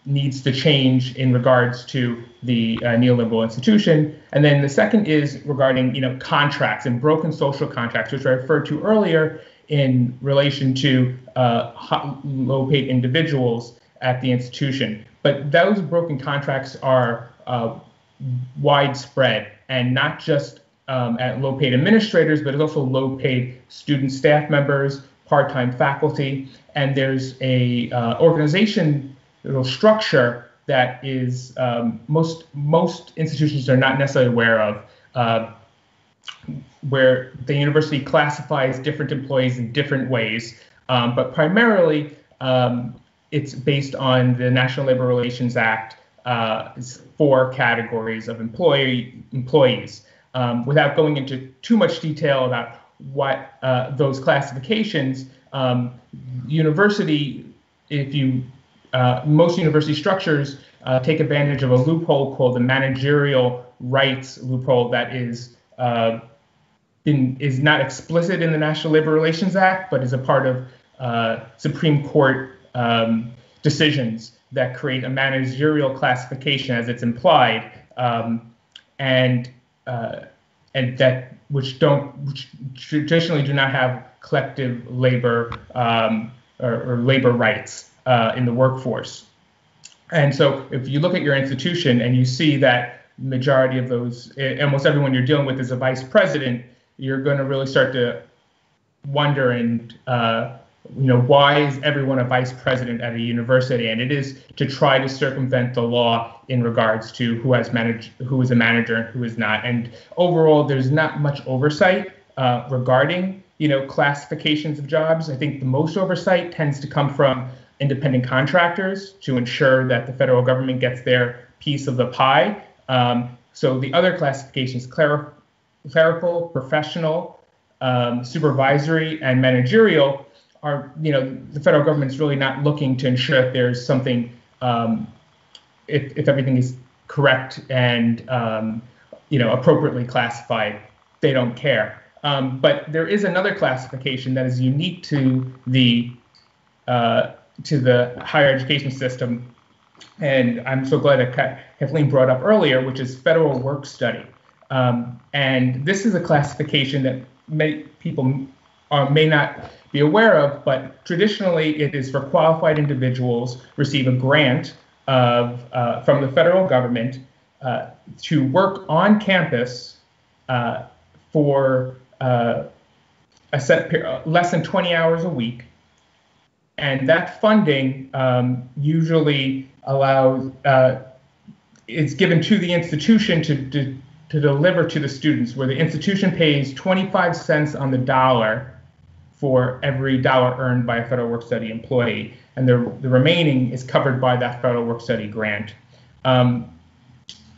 Speaker 5: needs to change in regards to the uh, neoliberal institution. And then the second is regarding you know contracts and broken social contracts, which I referred to earlier in relation to uh, low-paid individuals at the institution. But those broken contracts are uh, widespread and not just um, at low-paid administrators, but it's also low-paid student staff members, part-time faculty, and there's a uh, organization structure that is um, most most institutions are not necessarily aware of. Uh, where the university classifies different employees in different ways, um, but primarily um, it's based on the National Labor Relations Act, uh, four categories of employee employees. Um, without going into too much detail about what uh, those classifications, um, university, if you uh, most university structures uh, take advantage of a loophole called the managerial rights loophole that is uh, in, is not explicit in the National Labor Relations Act, but is a part of uh, Supreme Court um, decisions that create a managerial classification as it's implied, um, and uh, and that which don't which traditionally do not have collective labor um, or, or, labor rights uh, in the workforce. And so, if you look at your institution and you see that majority of those, almost everyone you're dealing with is a vice president, you're going to really start to wonder and uh, you know why is everyone a vice president at a university? And it is to try to circumvent the law in regards to who has managed who is a manager and who is not. And overall there's not much oversight uh, regarding you know classifications of jobs. I think the most oversight tends to come from independent contractors to ensure that the federal government gets their piece of the pie. Um, so the other classifications cler- clerical, professional, um, supervisory, and managerial are, you know, the federal government's really not looking to ensure that there's something, um, if, if everything is correct and, um, you know, appropriately classified, they don't care. Um, but there is another classification that is unique to the uh, to the higher education system, and I'm so glad that Kathleen brought up earlier, which is federal work study. Um, and this is a classification that many people are, may not be aware of, but traditionally it is for qualified individuals receive a grant of, uh, from the federal government uh, to work on campus uh, for uh, a set period, less than 20 hours a week. And that funding um, usually allows, uh, it's given to the institution to, to to deliver to the students, where the institution pays 25 cents on the dollar for every dollar earned by a federal work study employee, and the, the remaining is covered by that federal work study grant. Um,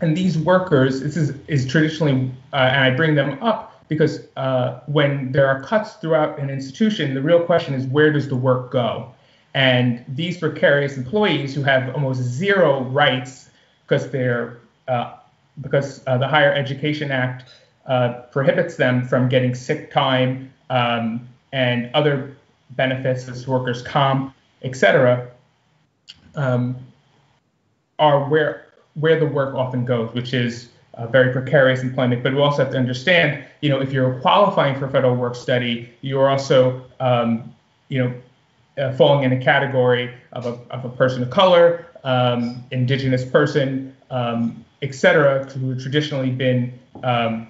Speaker 5: and these workers, this is, is traditionally, uh, and I bring them up because uh, when there are cuts throughout an institution, the real question is where does the work go? And these precarious employees who have almost zero rights because they're uh, because uh, the Higher Education Act uh, prohibits them from getting sick time um, and other benefits as workers' comp, etc., um, are where where the work often goes, which is uh, very precarious employment. But we also have to understand, you know, if you're qualifying for federal work study, you're also, um, you know, uh, falling in a category of a, of a person of color, um, indigenous person, um, et cetera, who have traditionally been um,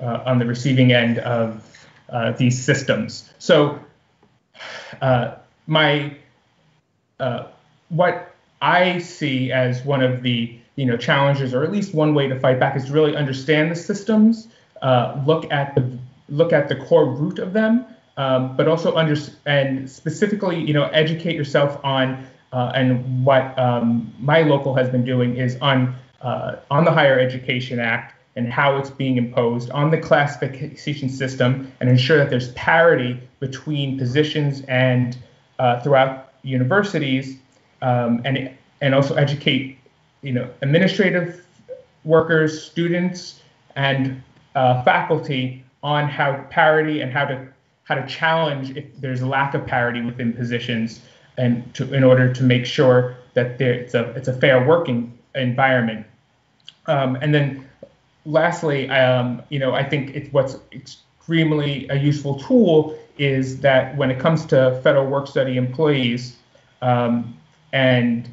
Speaker 5: uh, on the receiving end of uh, these systems. So, uh, my uh, what I see as one of the you know challenges, or at least one way to fight back, is to really understand the systems, uh, look at the look at the core root of them, um, but also under and specifically you know educate yourself on uh, and what um, my local has been doing is on on the Higher Education Act and how it's being imposed on the classification system and ensure that there's parity between positions and uh, throughout universities um, and and also educate you know administrative workers, students, and uh, faculty on how parity and how to how to challenge if there's a lack of parity within positions and to, in order to make sure that there, it's a it's a fair working environment. Um, and then lastly, um, you know, I think it's what's extremely a useful tool is that when it comes to federal work study employees um, and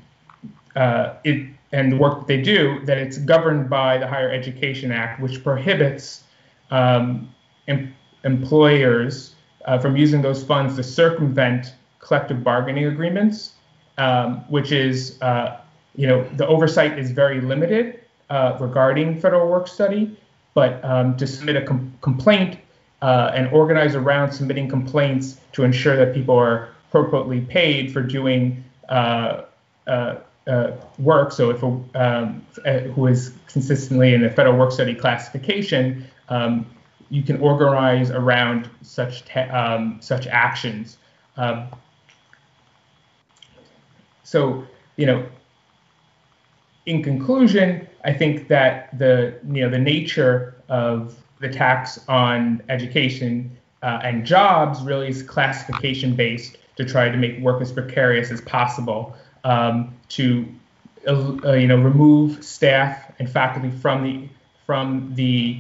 Speaker 5: uh, it and the work that they do, that it's governed by the Higher Education Act, which prohibits um, em- employers uh, from using those funds to circumvent collective bargaining agreements, um, which is, uh, you know, the oversight is very limited uh, regarding federal work study, but um, to submit a com- complaint uh, and organize around submitting complaints to ensure that people are appropriately paid for doing uh, uh, uh work. So if a, um, who is consistently in the federal work study classification, um, you can organize around such te- um, such actions. Um, so you know, in conclusion, I think that the you know the nature of the tax on education uh, and jobs really is classification based to try to make work as precarious as possible um, to uh, you know remove staff and faculty from the from the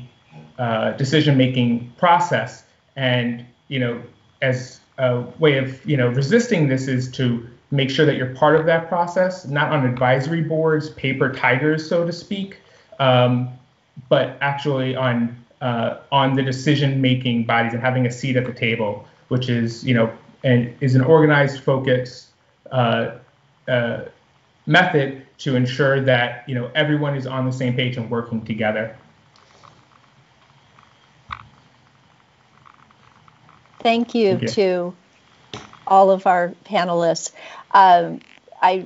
Speaker 5: uh, decision making process. And you know as a way of you know resisting this is to make sure that you're part of that process not on advisory boards paper tigers so to speak um, but actually on uh, on the decision making bodies and having a seat at the table which is you know and is an organized focus uh, uh method to ensure that you know everyone is on the same page and working together
Speaker 1: Thank you, Thank you. to all of our panelists. Um, I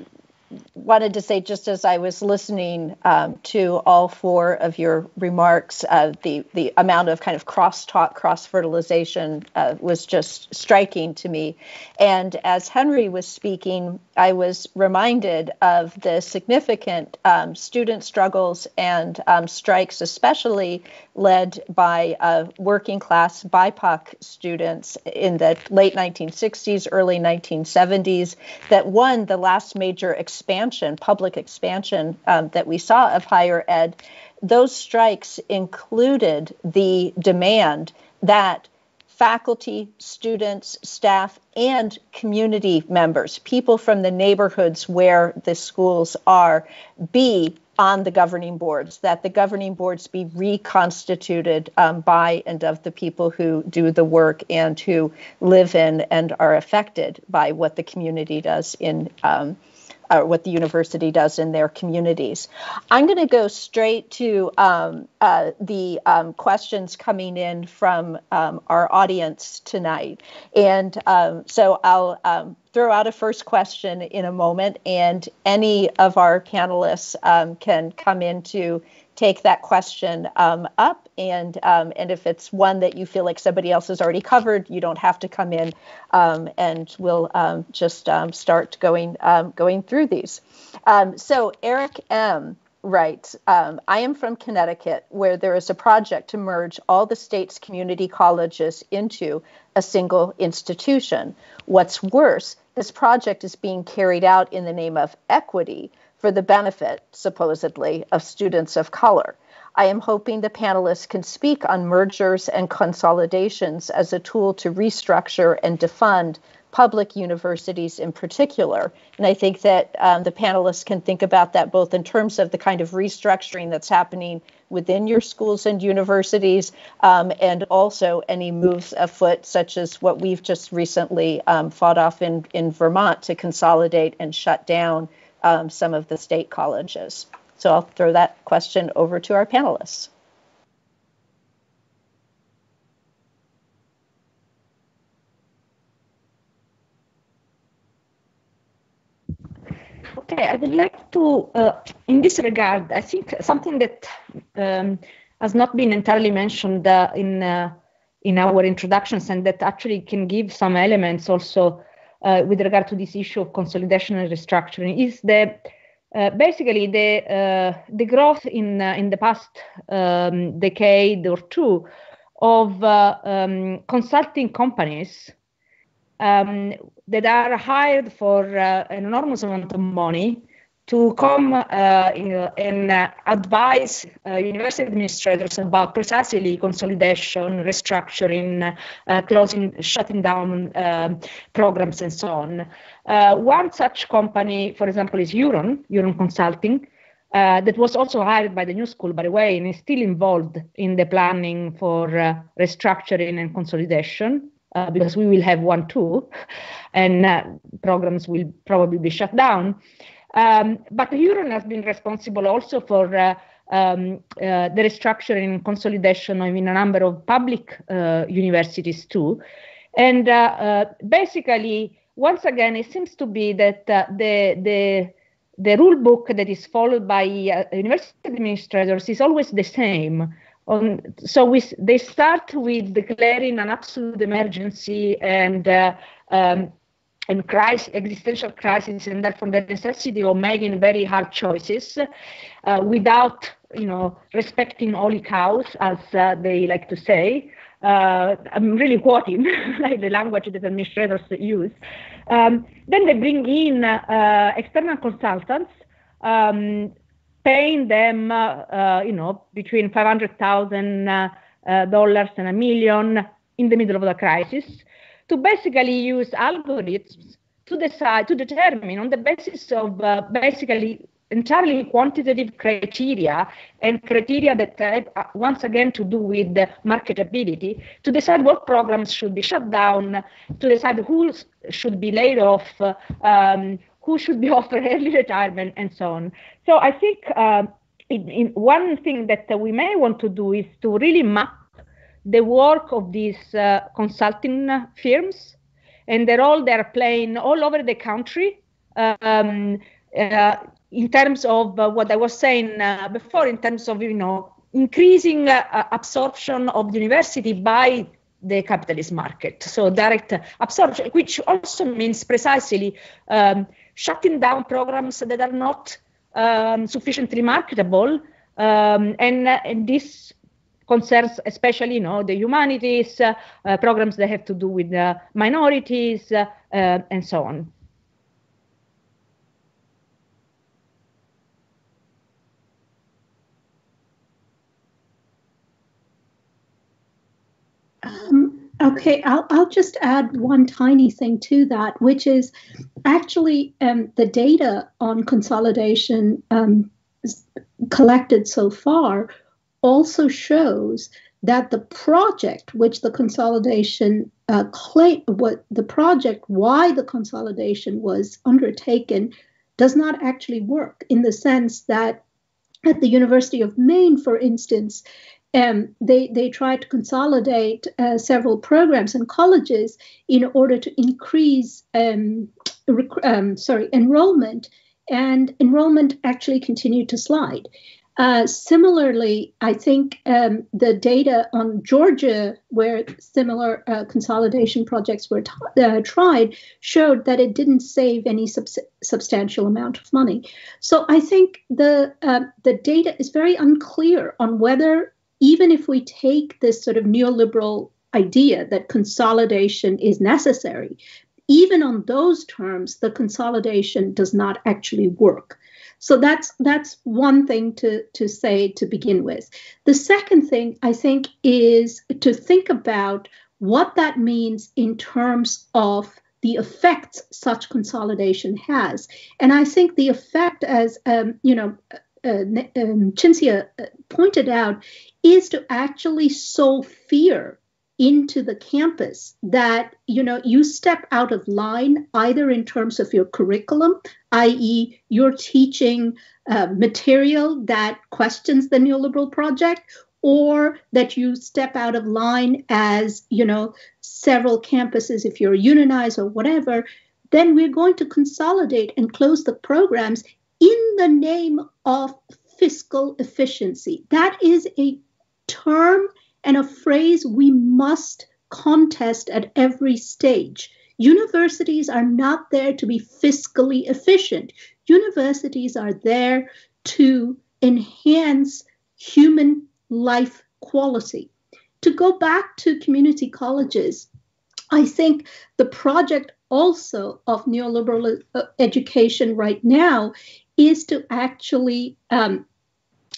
Speaker 1: wanted to say, just as I was listening um, to all four of your remarks, uh, the the amount of kind of cross-talk, cross-fertilization uh, was just striking to me. And as Henry was speaking, I was reminded of the significant um, student struggles and um, strikes, especially led by uh, working class BIPOC students in the late 1960s, early 1970s, that won the last major expansion, public expansion um, that we saw of higher ed. Those strikes included the demand that faculty, students, staff, and community members, people from the neighborhoods where the schools are, be on the governing boards, that the governing boards be reconstituted um, by and of the people who do the work and who live in and are affected by what the community does in um, uh, what the university does in their communities. I'm going to go straight to um, uh, the um, questions coming in from um, our audience tonight. And um, so I'll um, throw out a first question in a moment, and any of our panelists um, can come in to take that question um, up. And um, and if it's one that you feel like somebody else has already covered, you don't have to come in, um, and we'll um, just um, start going um, going through these. so Eric M. writes, I am from Connecticut, where there is a project to merge all the state's community colleges into a single institution. What's worse, this project is being carried out in the name of equity for the benefit, supposedly, of students of color. I am hoping the panelists can speak on mergers and consolidations as a tool to restructure and defund public universities in particular. And I think that um, the panelists can think about that both in terms of the kind of restructuring that's happening within your schools and universities, um, and also any moves afoot, such as what we've just recently um, fought off in, in Vermont to consolidate and shut down um, some of the state colleges. So I'll throw that question over to our panelists.
Speaker 2: Okay, I would like to, uh, in this regard, I think something that um, has not been entirely mentioned uh, in uh, in our introductions and that actually can give some elements also uh, with regard to this issue of consolidation and restructuring is the uh, basically the uh, the growth in uh, in the past um, decade or two of uh, um, consulting companies um, that are hired for uh, an enormous amount of money to come uh, and uh, advise uh, university administrators about precisely consolidation, restructuring, uh, closing, shutting down um, programs, and so on. Uh, one such company, for example, is Huron, Huron Consulting. Uh, that was also hired by the new school, by the way, and is still involved in the planning for restructuring and consolidation. because we will have one too, and programs will probably be shut down. Um, but Huron has been responsible also for uh, um, uh, the restructuring and consolidation in a number of public uh, universities too. And uh, uh, basically, once again, it seems to be that uh, the, the, the rule book that is followed by university administrators is always the same. So we, they start with declaring an absolute emergency and um, and crisis, existential crisis, and therefore the necessity of making very hard choices uh, without, you know, respecting holy cows, as uh, they like to say. Uh, I'm really quoting like the language that administrators use. Um, then they bring in uh, external consultants, um, paying them, uh, uh, you know, between five hundred thousand dollars and a million in the middle of the crisis to basically use algorithms to decide to determine on the basis of uh, basically entirely quantitative criteria and criteria that have uh, once again to do with the marketability to decide what programs should be shut down to decide who should be laid off uh, um, who should be offered early retirement and so on. So i think uh, in, in one thing that we may want to do is to really map the work of these uh, consulting firms and the role they're playing all over the country um, uh, in terms of uh, what I was saying uh, before, in terms of you know increasing uh, absorption of the university by the capitalist market. So direct absorption, which also means precisely um, shutting down programs that are not um, sufficiently marketable, um, and, and this concerns especially you know the humanities uh, uh, programs that have to do with uh, minorities uh, uh, and so on.
Speaker 3: Um, okay I'll, I'll just add one tiny thing to that which is actually um, the data on consolidation um, collected so far also shows that the project which the consolidation uh, claim what the project why the consolidation was undertaken does not actually work in the sense that at the University of Maine, for instance, um, they, they tried to consolidate uh, several programs and colleges in order to increase um, rec- um, sorry enrollment, and enrollment actually continued to slide. Uh, similarly, I think um, the data on Georgia, where similar uh, consolidation projects were t- uh, tried, showed that it didn't save any sub- substantial amount of money. So I think the uh, the data is very unclear on whether, even if we take this sort of neoliberal idea that consolidation is necessary, even on those terms, the consolidation does not actually work. So that's that's one thing to, to say to begin with. The second thing I think is to think about what that means in terms of the effects such consolidation has. And I think the effect, as um, you know, uh, um, uh, pointed out, is to actually sow fear into the campus that you know you step out of line either in terms of your curriculum i.e you're teaching uh, material that questions the neoliberal project or that you step out of line as you know several campuses if you're unionized or whatever then we're going to consolidate and close the programs in the name of fiscal efficiency. That is a term and a phrase we must contest at every stage. Universities are not there to be fiscally efficient. Universities are there to enhance human life quality. To go back to community colleges, I think the project also of neoliberal uh, education right now is to actually um,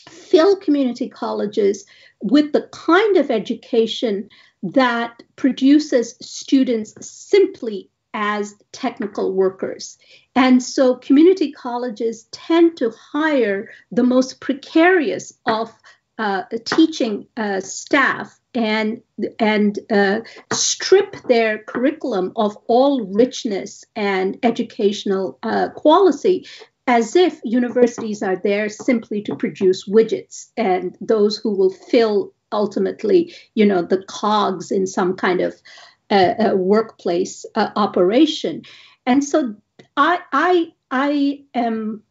Speaker 3: fill community colleges with the kind of education that produces students simply as technical workers. And so community colleges tend to hire the most precarious of uh, teaching uh, staff and and uh, strip their curriculum of all richness and educational uh, quality as if universities are there simply to produce widgets and those who will fill ultimately, you know, the cogs in some kind of uh, uh, workplace uh, operation. And so I, I, I am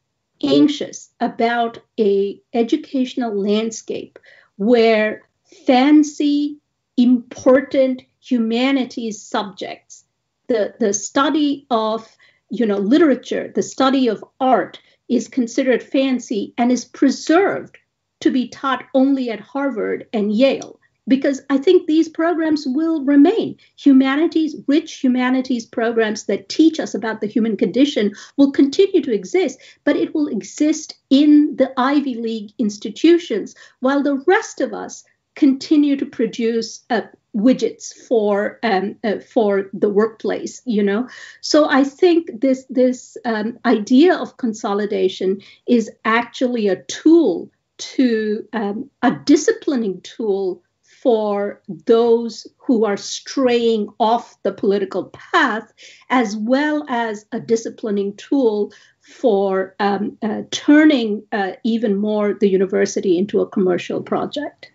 Speaker 3: anxious about a educational landscape where fancy, important humanities subjects, the, the study of you know, literature, the study of art is considered fancy and is preserved to be taught only at Harvard and Yale because I think these programs will remain. Humanities, rich humanities programs that teach us about the human condition will continue to exist, but it will exist in the Ivy League institutions while the rest of us continue to produce uh, widgets for um, uh, for the workplace you know so i think this this um, idea of consolidation is actually a tool to um, a disciplining tool for those who are straying off the political path, as well as a disciplining tool for um, uh, turning uh, even more the university into a commercial project.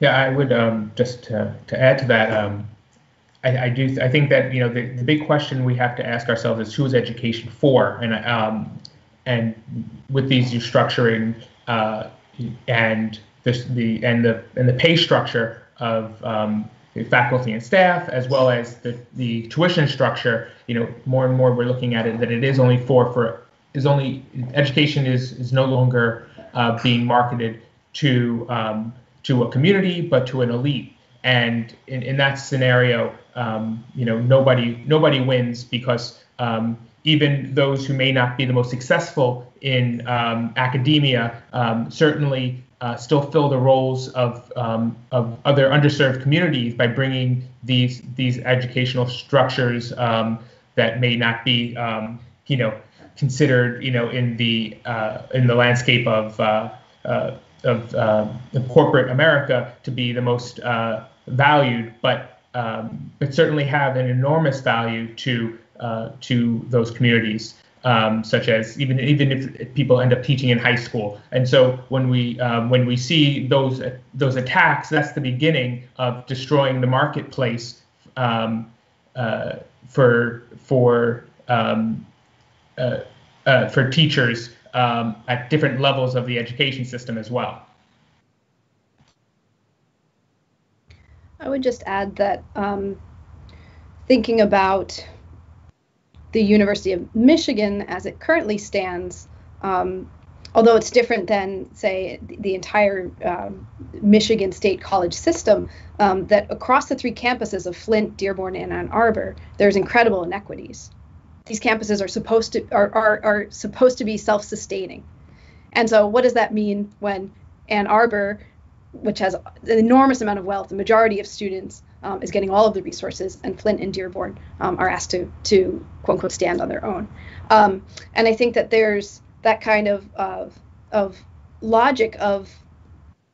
Speaker 5: Yeah, I would um, just to, to add to that. Um, I, I, do. I think that you know the, the big question we have to ask ourselves is who is education for, and um, and with these restructuring uh, and this, the and the and the pay structure of um, faculty and staff, as well as the, the tuition structure, you know, more and more we're looking at it that it is only for for is only education is is no longer uh, being marketed to um, to a community, but to an elite. And in, in that scenario, um, you know, nobody nobody wins because um, even those who may not be the most successful in um, academia um, certainly uh, still fill the roles of, um, of other underserved communities by bringing these these educational structures um, that may not be you know considered you know in the uh, in the landscape of uh, of uh, corporate America to be the most uh, valued, but um, but certainly have an enormous value to uh, to those communities. Um, such as even even if people end up teaching in high school, and so when we um, when we see those those attacks, that's the beginning of destroying the marketplace um, uh, for for um, uh, for teachers um, at different levels of the education system as well.
Speaker 4: I would just add that um, thinking about the University of Michigan as it currently stands, um, although it's different than, say, the entire um, Michigan State College system, um, that across the three campuses of Flint, Dearborn, and Ann Arbor, there's incredible inequities. These campuses are supposed to are, are, are supposed to be self-sustaining, and so what does that mean when Ann Arbor which has an enormous amount of wealth. The majority of students um, is getting all of the resources, and Flint and Dearborn um, are asked to to quote unquote stand on their own. Um, and I think that there's that kind of of of logic of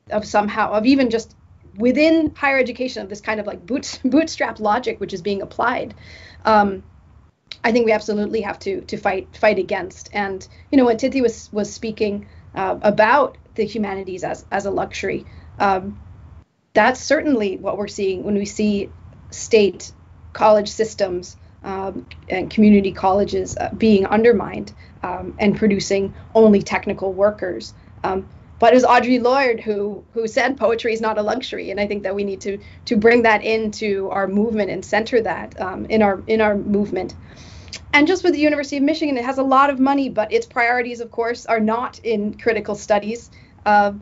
Speaker 4: of somehow of even just within higher education of this kind of like boot, bootstrap logic which is being applied. Um, I think we absolutely have to to fight fight against. And you know when Tithi was was speaking uh, about the humanities as as a luxury, um, that's certainly what we're seeing when we see state college systems um, and community colleges uh, being undermined um, and producing only technical workers. But it was Audre Lorde who who said poetry is not a luxury, and I think that we need to to bring that into our movement and center that um, in our in our movement. And just with the University of Michigan, it has a lot of money, but its priorities, of course, are not in critical studies. Uh,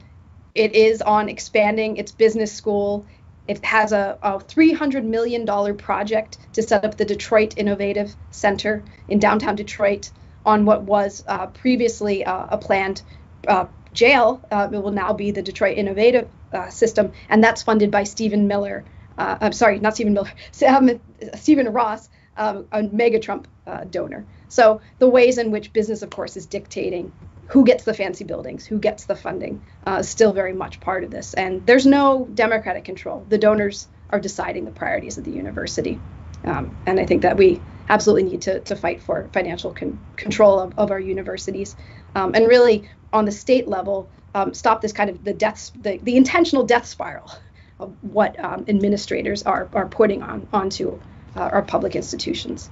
Speaker 4: it is on expanding its business school. It has a, a $300 million project to set up the Detroit Innovative Center in downtown Detroit on what was uh, previously uh, a planned uh, jail. Uh, it will now be the Detroit Innovative uh, System, and that's funded by Stephen Miller. Uh, I'm sorry, not Stephen Miller, Stephen Ross, um, a mega Trump donor. So the ways in which business, of course, is dictating who gets the fancy buildings, who gets the funding, uh, is still very much part of this. And there's no democratic control. The donors are deciding the priorities of the university. Um, and I think that we absolutely need to, to fight for financial con- control of, of our universities. Um, and really, on the state level, um, stop this kind of the deaths, the, the intentional death spiral of what um, administrators are, are putting on onto uh, our public institutions.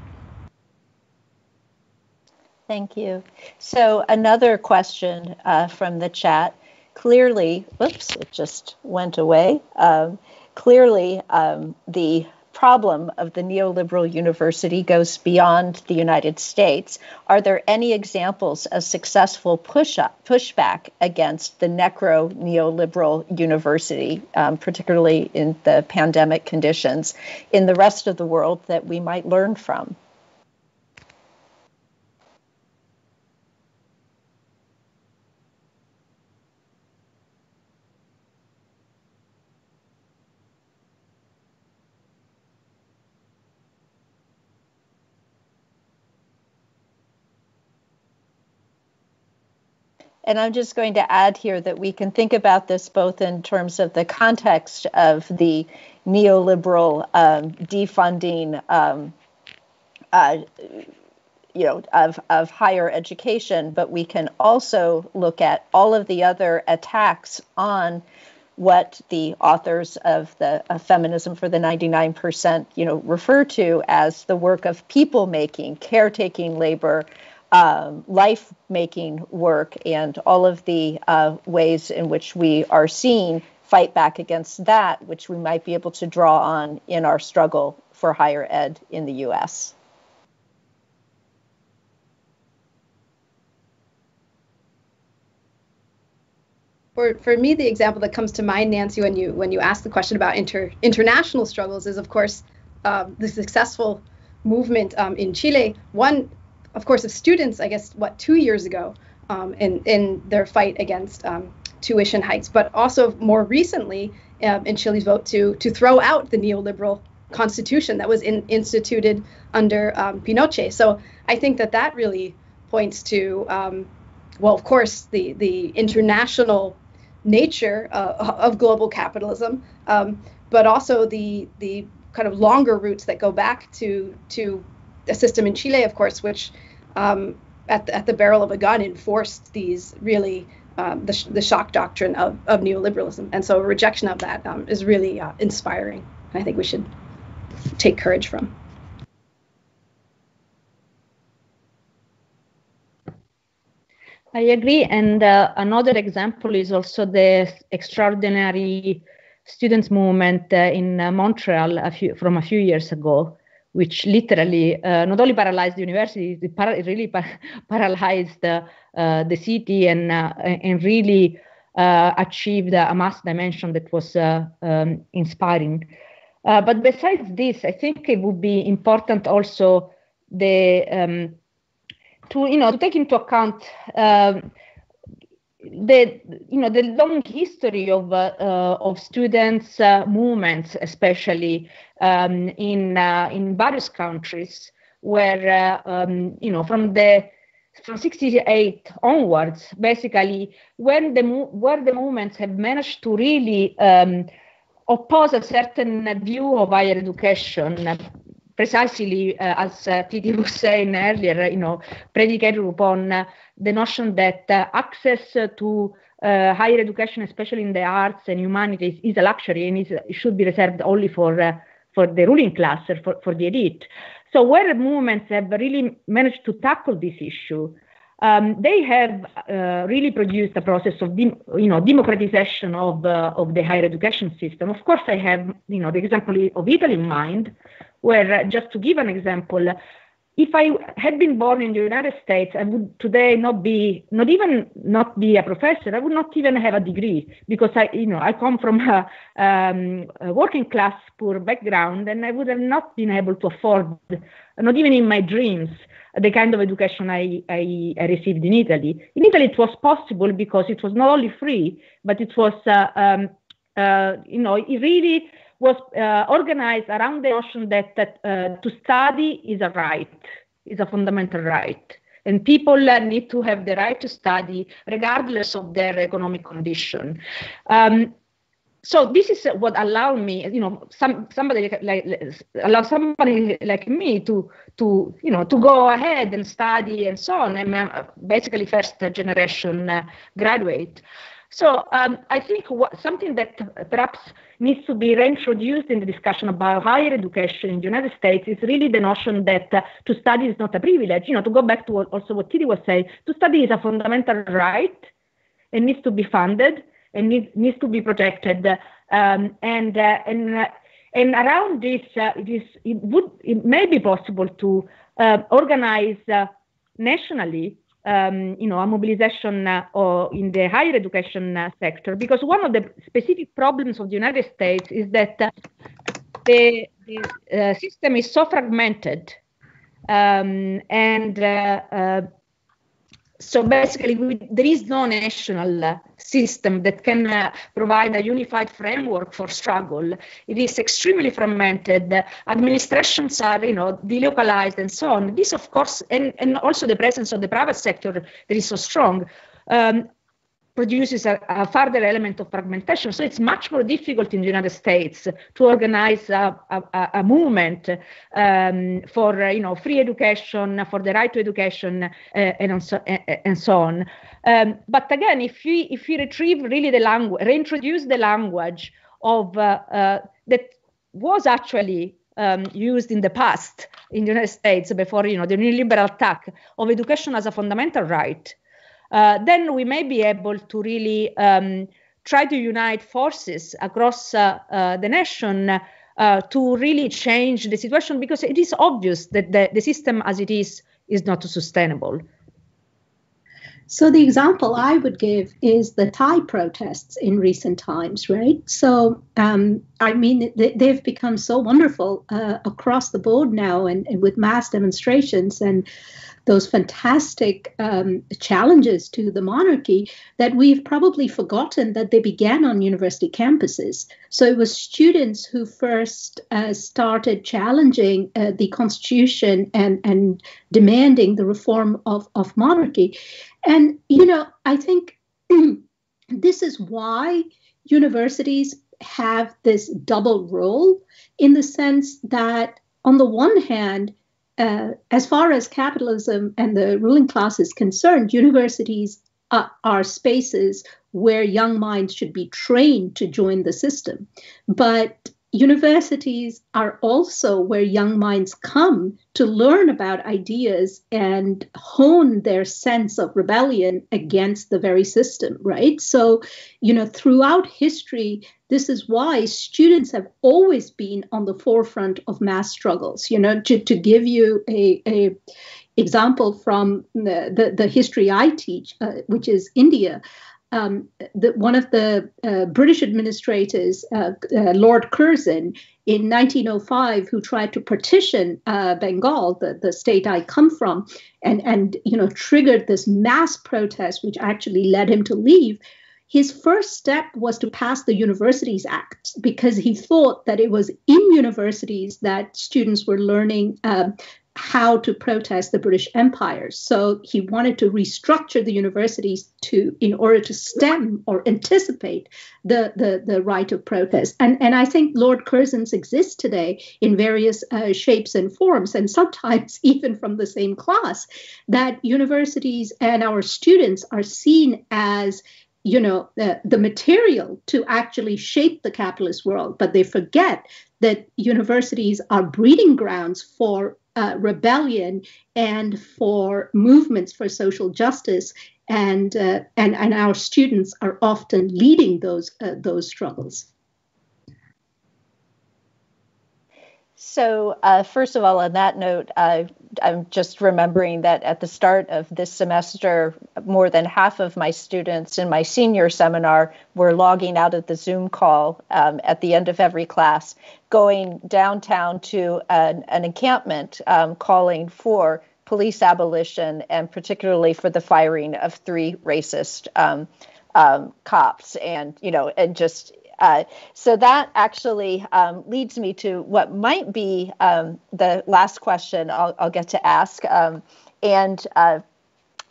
Speaker 1: Thank you. So, another question uh, from the chat. Clearly, whoops, it just went away. Um, clearly, um, the problem of the neoliberal university goes beyond the United States. Are there any examples of successful push up, pushback against the necro neoliberal university, um, particularly in the pandemic conditions, in the rest of the world that we might learn from? And I'm just going to add here that we can think about this both in terms of the context of the neoliberal um, defunding, um, uh, you know, of, of higher education, but we can also look at all of the other attacks on what the authors of the of feminism for the 99% you know refer to as the work of people making caretaking labor um, life making work and all of the uh, ways in which we are seeing fight back against that, which we might be able to draw on in our struggle for higher ed in the US.
Speaker 4: For, for me, the example that comes to mind, Nancy, when you when you ask the question about inter, international struggles, is of course um, the successful movement um, in Chile. One of course, of students, I guess, what, two years ago um, in, in their fight against um, tuition hikes, but also more recently uh, in Chile's vote to, to throw out the neoliberal constitution that was in, instituted under um, Pinochet. So I think that that really points to, um, well, of course, the, the international nature uh, of global capitalism, um, but also the, the kind of longer roots that go back to to a system in Chile, of course, which um, at the, at the barrel of a gun enforced these really um, the, the shock doctrine of, of neoliberalism. And so rejection of that um, is really uh, inspiring. I think we should take courage from.
Speaker 2: I agree. And uh, another example is also the extraordinary students movement uh, in uh, Montreal a few, from a few years ago, which literally uh, not only paralyzed the university, it, really par- paralyzed uh, the city and, uh, and really uh, achieved a mass dimension that was um, inspiring. but besides this, I think it would be important also the um, to you know to take into account um, the you know the long history of uh, of students uh, movements, especially um, in uh, in various countries, where uh, um, you know from the from 68 onwards, basically when the where the movements have managed to really um, oppose a certain view of higher education, precisely uh, as Tithi was saying earlier, you know, predicated upon the notion that uh, access to uh, higher education, especially in the arts and humanities, is a luxury and is, should be reserved only for uh, for the ruling class or for, for the elite. So where movements have really managed to tackle this issue, um, they have uh, really produced a process of you know democratization of uh, of the higher education system. Of course, I have you know the example of Italy in mind, where uh, just to give an example, if I had been born in the United States, I would today not be, not even not be a professor. I would not even have a degree because I, you know, I come from a, um, a working class poor background, and I would have not been able to afford, not even in my dreams, the kind of education I, I, I received in Italy. In Italy, it was possible because it was not only free, but it was, uh, um, uh, you know, it really was uh, organized around the notion that, that uh, to study is a right, is a fundamental right. And people need to have the right to study regardless of their economic condition. Um, so this is what allowed me, you know, some somebody like, like allow somebody like me to to you know to go ahead and study and so on. I'm basically first generation uh, graduate. So um, I think what, something that perhaps needs to be reintroduced in the discussion about higher education in the United States is really the notion that uh, to study is not a privilege. You know, to go back to also what Tithi was saying, to study is a fundamental right and needs to be funded and needs, needs to be protected. Um, and uh, and uh, and around this, uh, it is it would it may be possible to uh, organize uh, nationally um, you know, a mobilization uh, in the higher education uh, sector, because one of the specific problems of the United States is that uh, the, the uh, system is so fragmented, um, and uh, uh, so basically we, there is no national system that can uh, provide a unified framework for struggle. It is extremely fragmented. Administrations are, you know, delocalized and so on. This, of course, and, and also the presence of the private sector that is so strong. Um, produces a, a, further element of fragmentation. So it's much more difficult in the United States to organize a, a, a movement um, for you know free education, for the right to education, uh, and, so, and so on. Um, but again, if we if we retrieve really the language, reintroduce the language of uh, uh, that was actually um, used in the past in the United States before you know the neoliberal attack of education as a fundamental right uh, then we may be able to really um, try to unite forces across uh, uh, the nation uh, to really change the situation because it is obvious that the, the system as it is is not sustainable.
Speaker 3: So the example I would give is the Thai protests in recent times, right? So um, I mean, they, have become so wonderful uh, across the board now, and, and, with mass demonstrations and those fantastic um, challenges to the monarchy that we've probably forgotten that they began on university campuses. So it was students who first uh, started challenging uh, the constitution and, and demanding the reform of, of monarchy. And, you know, I think this is why universities have this double role in the sense that, on the one hand, uh, as far as capitalism and the ruling class is concerned, universities are, are spaces where young minds should be trained to join the system. But universities are also where young minds come to learn about ideas and hone their sense of rebellion against the very system, right? So, you know, throughout history, this is why students have always been on the forefront of mass struggles. You know, to, to give you a, a example from the, the, the history I teach, uh, which is India um, the, one of the uh, British administrators, uh, uh, Lord Curzon, in 1905, who tried to partition uh, Bengal, the, the state I come from, and, and you know triggered this mass protest, which actually led him to leave. His first step was to pass the Universities Act because he thought that it was in universities that students were learning um, how to protest the British Empire. So he wanted to restructure the universities to in order to stem or anticipate the the, the right of protest. And and I think Lord Curzon's exist today in various uh, shapes and forms, and sometimes even from the same class. That universities and our students are seen as you know the, the material to actually shape the capitalist world but they forget that universities are breeding grounds for uh, rebellion and for movements for social justice. And uh, and and our students are often leading those uh, those struggles.
Speaker 1: So, uh, first of all, on that note, I'm just remembering that at the start of this semester, more than half of my students in my senior seminar were logging out of the Zoom call um, at the end of every class, going downtown to an, an encampment um, calling for police abolition and particularly for the firing of three racist um, um cops and you know and just uh, so that actually um, leads me to what might be um, the last question I'll, I'll get to ask, um, and uh,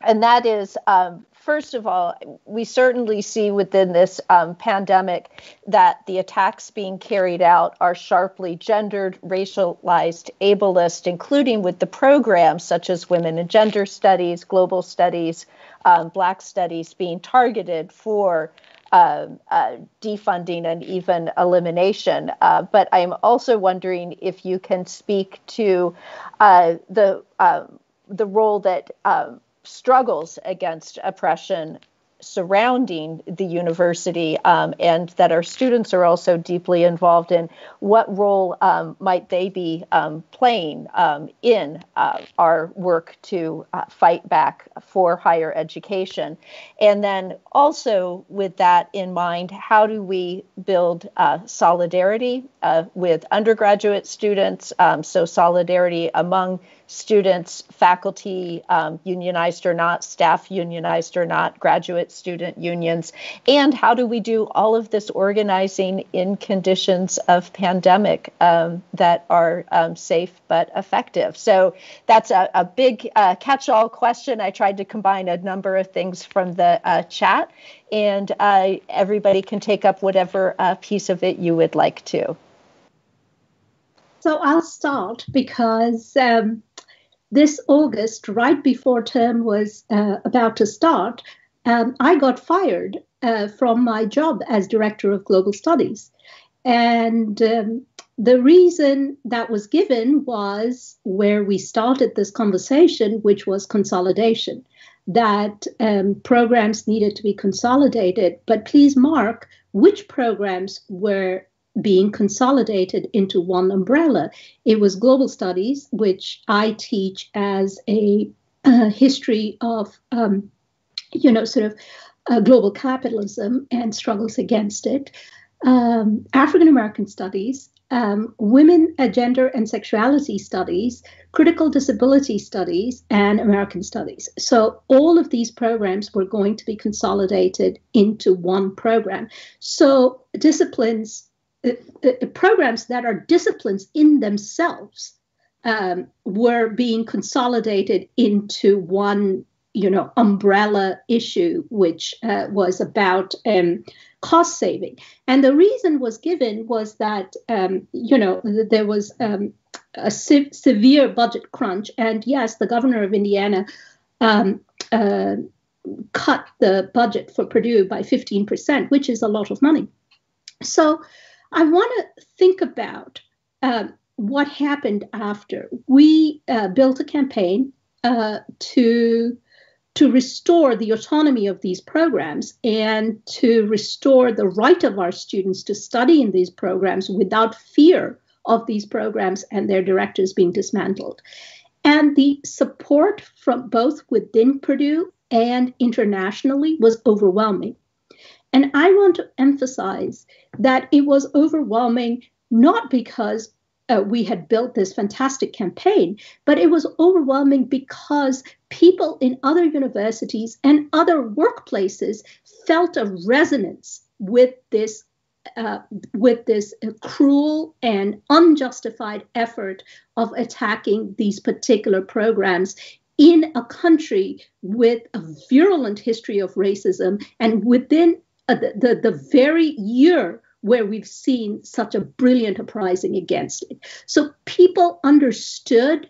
Speaker 1: and that is. Um, first of all, we certainly see within this um, pandemic that the attacks being carried out are sharply gendered, racialized, ableist, including with the programs such as women and gender studies, global studies, um, black studies being targeted for uh, uh, defunding and even elimination. Uh, but I'm also wondering if you can speak to uh, the um, the role that um, struggles against oppression surrounding the university um, and that our students are also deeply involved in, what role um, might they be um, playing um, in uh, our work to uh, fight back for higher education? And then also, with that in mind, how do we build uh, solidarity uh, with undergraduate students? Um, so, solidarity among students, faculty, um, unionized or not, staff unionized or not, graduate student unions, and how do we do all of this organizing in conditions of pandemic um, that are um, safe but effective? So that's a, a big uh, catch all question. I tried to combine a number of things from the uh, chat, and uh, everybody can take up whatever uh, piece of it you would like to.
Speaker 3: So I'll start because um, this August, right before term was uh, about to start, um, I got fired uh, from my job as director of global studies. And um, the reason that was given was where we started this conversation, which was consolidation, that um, programs needed to be consolidated. But please mark which programs were being consolidated into one umbrella. It was global studies, which I teach as a uh, history of, um, you know, sort of uh, global capitalism and struggles against it. Um, African American studies, um, women, uh, gender and sexuality studies, critical disability studies, and American studies. So all of these programs were going to be consolidated into one program. So disciplines uh, uh, programs that are disciplines in themselves um, were being consolidated into one you know, umbrella issue, which uh, was about um, cost saving. And the reason was given was that, um, you know, there was um, a se- severe budget crunch. And yes, the governor of Indiana um, uh, cut the budget for Purdue by 15%, which is a lot of money. So I want to think about uh, what happened after. We uh, built a campaign uh, to to restore the autonomy of these programs and to restore the right of our students to study in these programs without fear of these programs and their directors being dismantled. And the support from both within Purdue and internationally was overwhelming. And I want to emphasize that it was overwhelming not because uh, we had built this fantastic campaign, but it was overwhelming because people in other universities and other workplaces felt a resonance with this uh, with this cruel and unjustified effort of attacking these particular programs in a country with a virulent history of racism and within uh, the, the very year where we've seen such a brilliant uprising against it. So people understood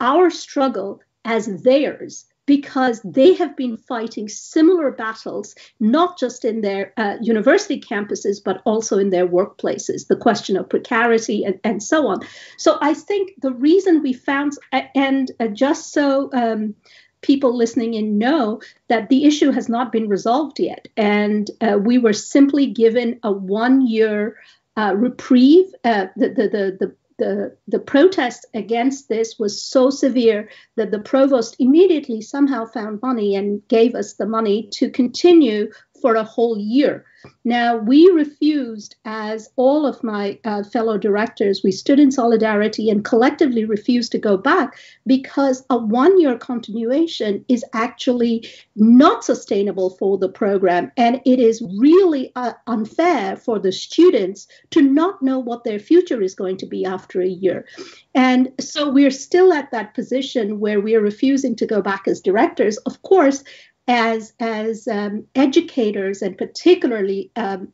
Speaker 3: our struggle as theirs because they have been fighting similar battles, not just in their uh, university campuses, but also in their workplaces, the question of precarity and, and so on. So I think the reason we found, and uh, just so um, people listening in know that the issue has not been resolved yet. And uh, we were simply given a one year uh, reprieve. Uh, the, the, the, the the, the protest against this was so severe that the provost immediately somehow found money and gave us the money to continue for a whole year. Now, we refused, as all of my uh, fellow directors, we stood in solidarity and collectively refused to go back because a one year continuation is actually not sustainable for the program. And it is really uh, unfair for the students to not know what their future is going to be after a year. And so we're still at that position where we are refusing to go back as directors. Of course, as as um, educators and particularly um,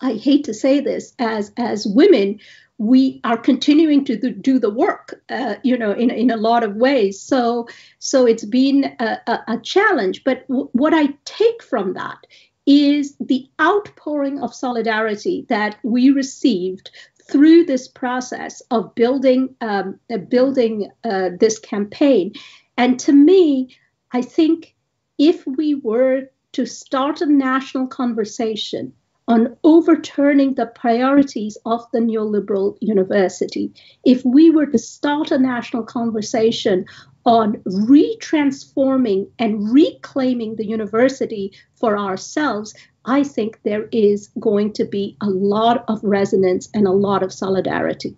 Speaker 3: I hate to say this as as women we are continuing to do the work uh, you know in, in a lot of ways. So so it's been a, a, a challenge. But w- what I take from that is the outpouring of solidarity that we received through this process of building um, building uh, this campaign. And to me I think if we were to start a national conversation on overturning the priorities of the neoliberal university, if we were to start a national conversation on retransforming and reclaiming the university for ourselves, I think there is going to be a lot of resonance and a lot of solidarity.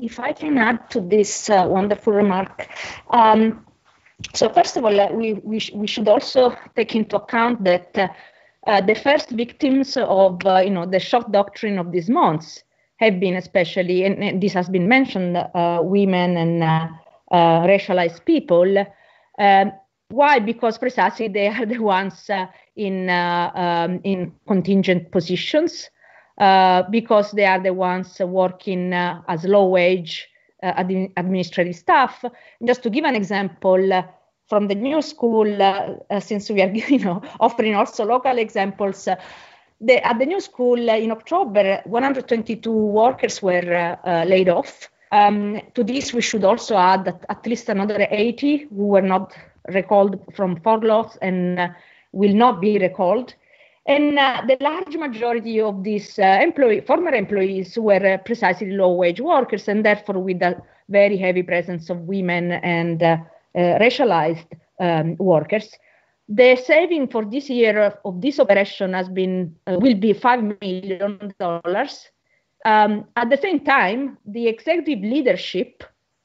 Speaker 2: If I can add to this uh, wonderful remark, um, so first of all, uh, we, we, sh- we should also take into account that uh, uh, the first victims of uh, you know the shock doctrine of these months have been especially, and, and this has been mentioned, uh, women and uh, racialized people. Um, why? Because precisely they are the ones in um, in contingent positions, because they are the ones working as low wage uh, administrative staff. Just to give an example uh, from the new school, uh, since we are you know offering also local examples. The, at the new school in October, 122 workers were laid off. Um, to this, we should also add that at least another 80 who were not recalled from furloughs and uh, will not be recalled. And uh, the large majority of these uh, employee, former employees were uh, precisely low wage workers, and therefore with a very heavy presence of women and uh, uh, racialized um, workers. The saving for this year of, of this operation has been uh, will be five million dollars. Um, at the same time, the executive leadership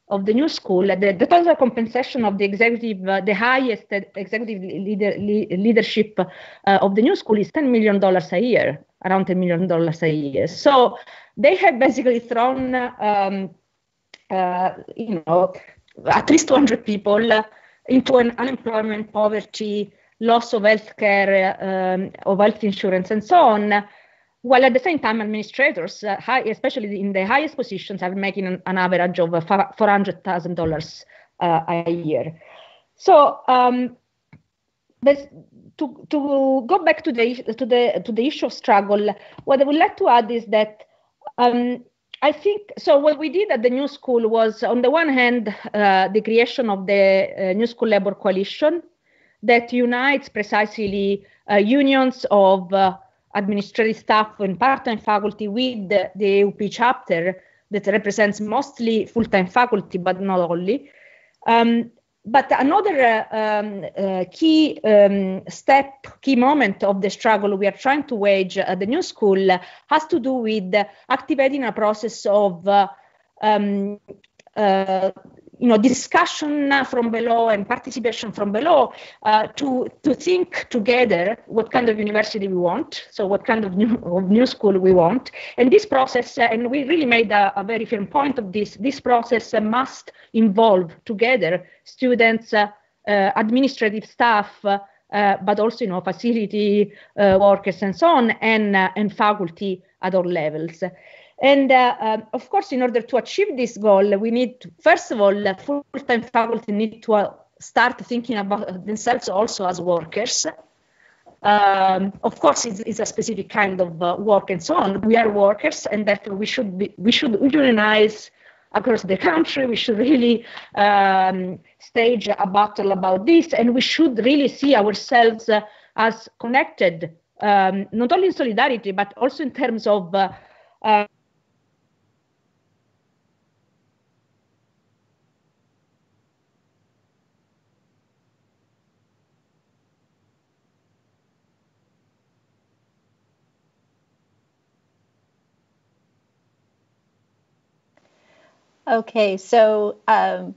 Speaker 2: of the new school, the, the total compensation of the executive, uh, the highest executive leader, leadership uh, of the new school is $10 million a year, around $10 million a year. So they have basically thrown, um, uh, you know, at least 200 people uh, into an unemployment, poverty, loss of health care, um, of health insurance, and so on. While at the same time, administrators, uh, high, especially in the highest positions, are making an, an average of uh, $400,000 uh, a year. So um, to, to go back to the, to, the, to the issue of struggle, what I would like to add is that um, I think so. What we did at the New School was, on the one hand, uh, the creation of the uh, New School Labor Coalition that unites precisely uh, unions of uh, administrative staff and part-time faculty with the, the AAUP chapter that represents mostly full-time faculty, but not only. Um, but another uh, um, uh, key um, step, key moment of the struggle we are trying to wage at the new school has to do with activating a process of uh, um, uh, you know, discussion from below and participation from below uh, to, to think together what kind of university we want, so what kind of new, of new school we want. And this process, uh, and we really made a, a, very firm point of this, this process uh, must involve together students, uh, uh, administrative staff, uh, but also, you know, facility workers and so on, and, and faculty at all levels. And uh, uh, of course, in order to achieve this goal, we need, to, first of all, full-time faculty need to uh, start thinking about themselves also as workers. Um, of course, it's, it's, a specific kind of uh, work and so on. We are workers, and that we should be, we should unionize across the country. We should really um, stage a battle about this, and we should really see ourselves uh, as connected, um, not only in solidarity, but also in terms of uh,
Speaker 1: Okay, so um,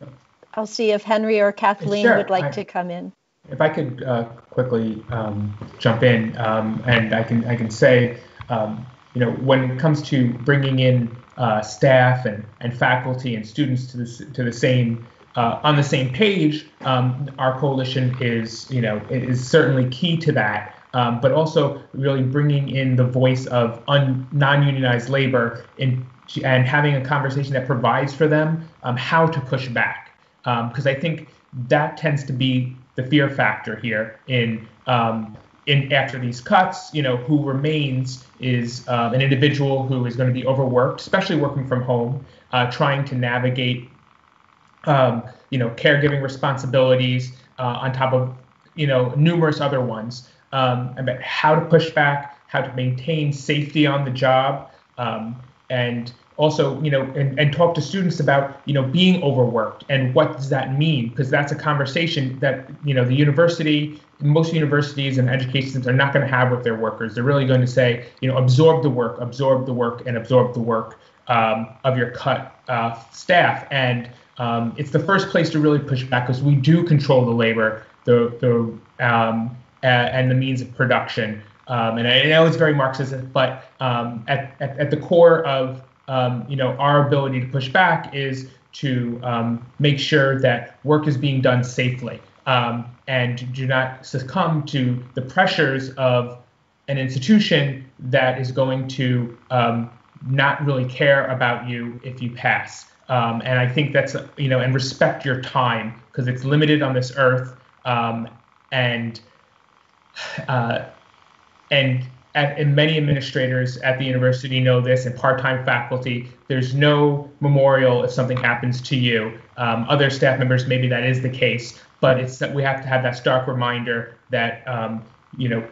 Speaker 1: I'll see if Henry or Kathleen
Speaker 5: sure.
Speaker 1: would like
Speaker 5: I,
Speaker 1: to come in.
Speaker 5: If I could uh, quickly um, jump in, um, and I can I can say, um, you know, when it comes to bringing in uh, staff and, and faculty and students to the to the same uh, on the same page, um, our coalition is you know is certainly key to that. Um, but also really bringing in the voice of un, non-unionized labor in and having a conversation that provides for them um, how to push back. Because um, I think that tends to be the fear factor here in um, in after these cuts. You know, who remains is um, an individual who is going to be overworked, especially working from home, uh, trying to navigate um, you know caregiving responsibilities uh, on top of you know numerous other ones. Um, about how to push back, how to maintain safety on the job. Um, and also you know and, and talk to students about you know being overworked and what does that mean? Because that's a conversation that you know the university most universities and education systems are not going to have with their workers. They're really going to say you know absorb the work absorb the work and absorb the work um, of your cut uh, staff. And um, it's the first place to really push back because we do control the labor the the um, and the means of production um, and I know it's very Marxist, but um, at, at, at, the core of um, you know our ability to push back is to um, make sure that work is being done safely um, and do not succumb to the pressures of an institution that is going to um, not really care about you if you pass. and I think that's you know and respect your time because it's limited on this earth and uh, and at, and many administrators at the university know this, and part-time faculty. There's no memorial if something happens to you. Um, other staff members, maybe that is the case, but it's that we have to have that stark reminder that um, you know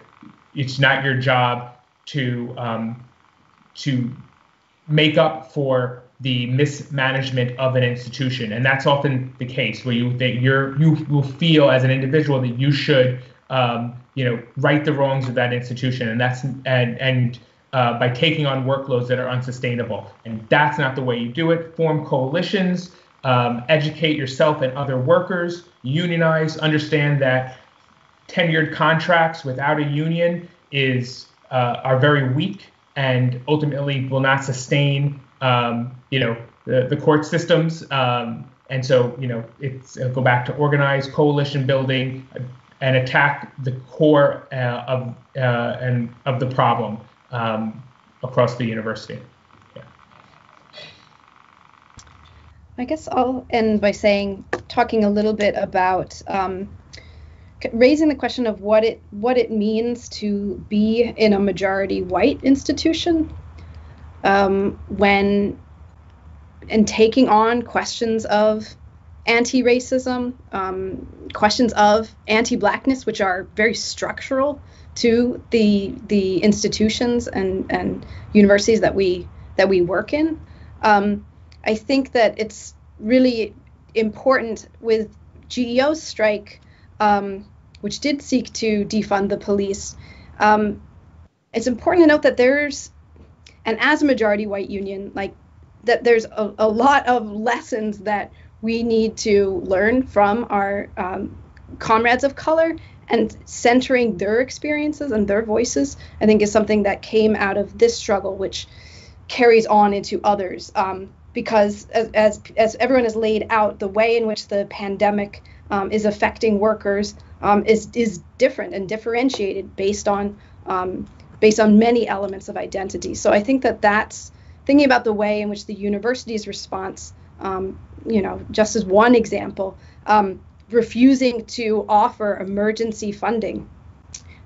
Speaker 5: it's not your job to um, to make up for the mismanagement of an institution, and that's often the case where you that you're you will feel as an individual that you should um, you know, right the wrongs of that institution, and that's and and uh, by taking on workloads that are unsustainable. And that's not the way you do it. Form coalitions, um, educate yourself and other workers, unionize, understand that tenured contracts without a union is uh, are very weak and ultimately will not sustain um, you know the, the court systems. Um, and so, you know, it's go back to organized coalition building and attack the core uh, of uh, and of the problem um, across the university. Yeah.
Speaker 4: I guess I'll end by saying, talking a little bit about um, raising the question of what it what it means to be in a majority white institution um, when and taking on questions of anti-racism, um, questions of anti-blackness, which are very structural to the the institutions and and universities that we that we work in. Um, I think that it's really important with GEO's strike, um, which did seek to defund the police. Um, it's important to note that there's, and as a majority white union, like that there's a, a lot of lessons that we need to learn from our um, comrades of color and centering their experiences and their voices i think is something that came out of this struggle which carries on into others. Um, because as, as, as everyone has laid out the way in which the pandemic um, is affecting workers um, is is different and differentiated based on um, based on many elements of identity. So i think that that's thinking about the way in which the university's response, um, you know, just as one example, um, refusing to offer emergency funding,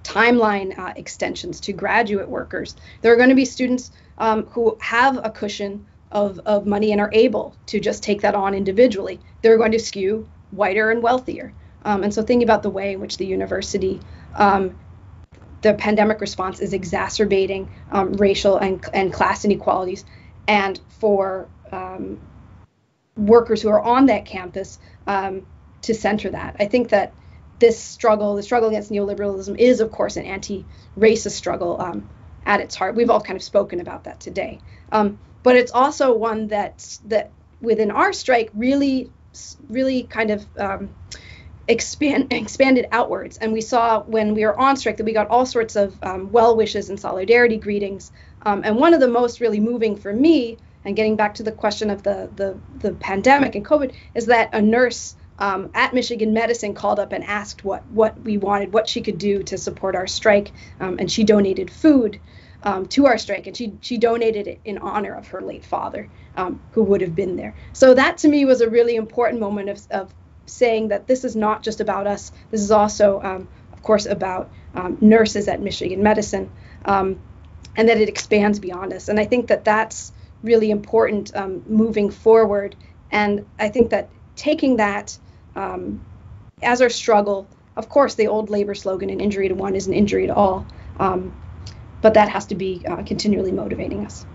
Speaker 4: timeline uh, extensions to graduate workers. There are going to be students um, who have a cushion of, of money and are able to just take that on individually. They're going to skew whiter and wealthier. Um, and so thinking about the way in which the university um, the pandemic response is exacerbating um, racial and, and class inequalities. And for um, workers who are on that campus um, to center that. I think that this struggle, the struggle against neoliberalism, is, of course, an anti racist struggle um, at its heart. We've all kind of spoken about that today. Um, but it's also one that, that within our strike really, really kind of um, expand expanded outwards. And we saw when we were on strike that we got all sorts of um, well wishes and solidarity greetings. Um, and one of the most really moving for me, and getting back to the question of the the, the pandemic and COVID, is that a nurse um, at Michigan Medicine called up and asked what what we wanted, what she could do to support our strike, um, and she donated food. Um, to our strike, and she she donated it in honor of her late father, um, who would have been there. So that to me was a really important moment of, of saying that this is not just about us. This is also, um, of course, about um, nurses at Michigan Medicine, and that it expands beyond us. And I think that that's really important um, moving forward. And I think that taking that um, as our struggle, of course, the old labor slogan, an injury to one is an injury to all. Um, but that has to be uh, continually motivating us.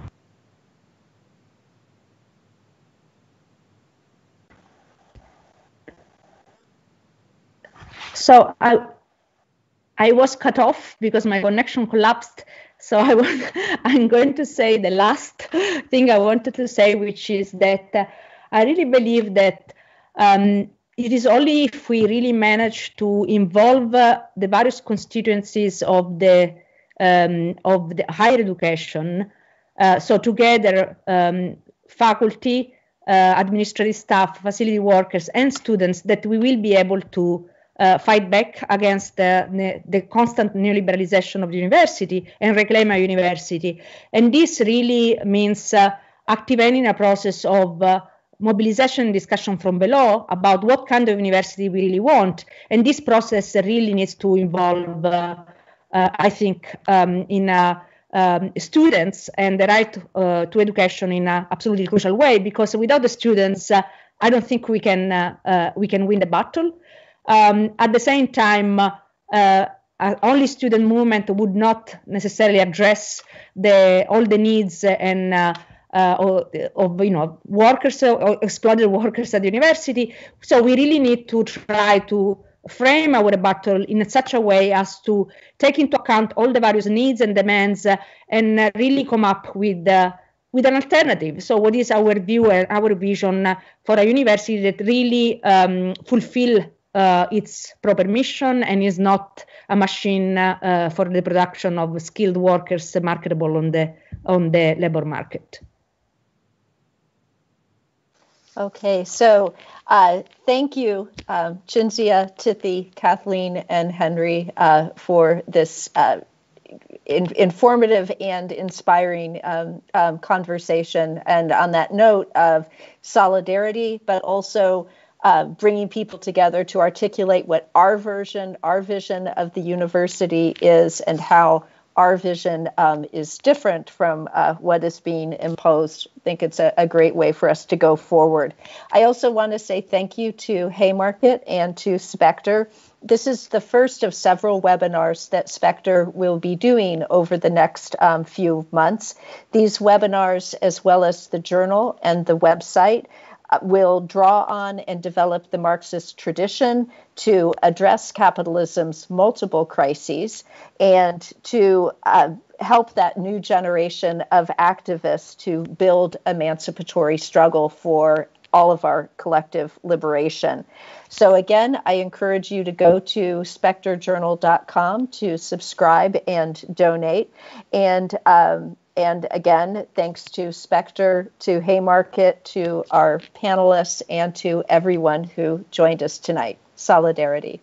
Speaker 2: So I I was cut off because my connection collapsed. So I was, I'm going to say the last thing I wanted to say, which is that uh, I really believe that um, it is only if we really manage to involve uh, the various constituencies of the um, of the higher education, uh, so together um, faculty, uh, administrative staff, facility workers, and students, that we will be able to uh, fight back against the, the, constant neoliberalization of the university and reclaim a university. And this really means uh, activating a process of uh, mobilization discussion from below about what kind of university we really want. And this process really needs to involve, uh, uh, I think, um, in um, students and the right uh, to education in an absolutely crucial way, because without the students, I don't think we can we can win the battle. Um, at the same time, uh, only student movement would not necessarily address the all the needs and uh, uh, of, you know workers or exploited workers at the university. So we really need to try to frame our battle in such a way as to take into account all the various needs and demands uh, and uh, really come up with uh, with an alternative. So, what is our view and our vision for a university that really um, fulfill uh, its proper mission and is not a machine uh, for the production of skilled workers marketable on the on the labor market.
Speaker 1: Okay, so uh, thank you, um, Cinzia, Tithi, Kathleen, and Henry, uh, for this uh, in, informative and inspiring um, um, conversation. And on that note of solidarity, but also uh, bringing people together to articulate what our version, our vision of the university is, and how our vision um, is different from uh, what is being imposed. I think it's a, a, great way for us to go forward. I also want to say thank you to Haymarket and to Spectre. This is the first of several webinars that Spectre will be doing over the next um, few months. These webinars, as well as the journal and the website, will draw on and develop the Marxist tradition to address capitalism's multiple crises and to uh, help that new generation of activists to build emancipatory struggle for all of our collective liberation. So, again, I encourage you to go to spectrejournal.com to subscribe and donate. And um, and again, thanks to Spectre, to Haymarket, to our panelists, and to everyone who joined us tonight. Solidarity.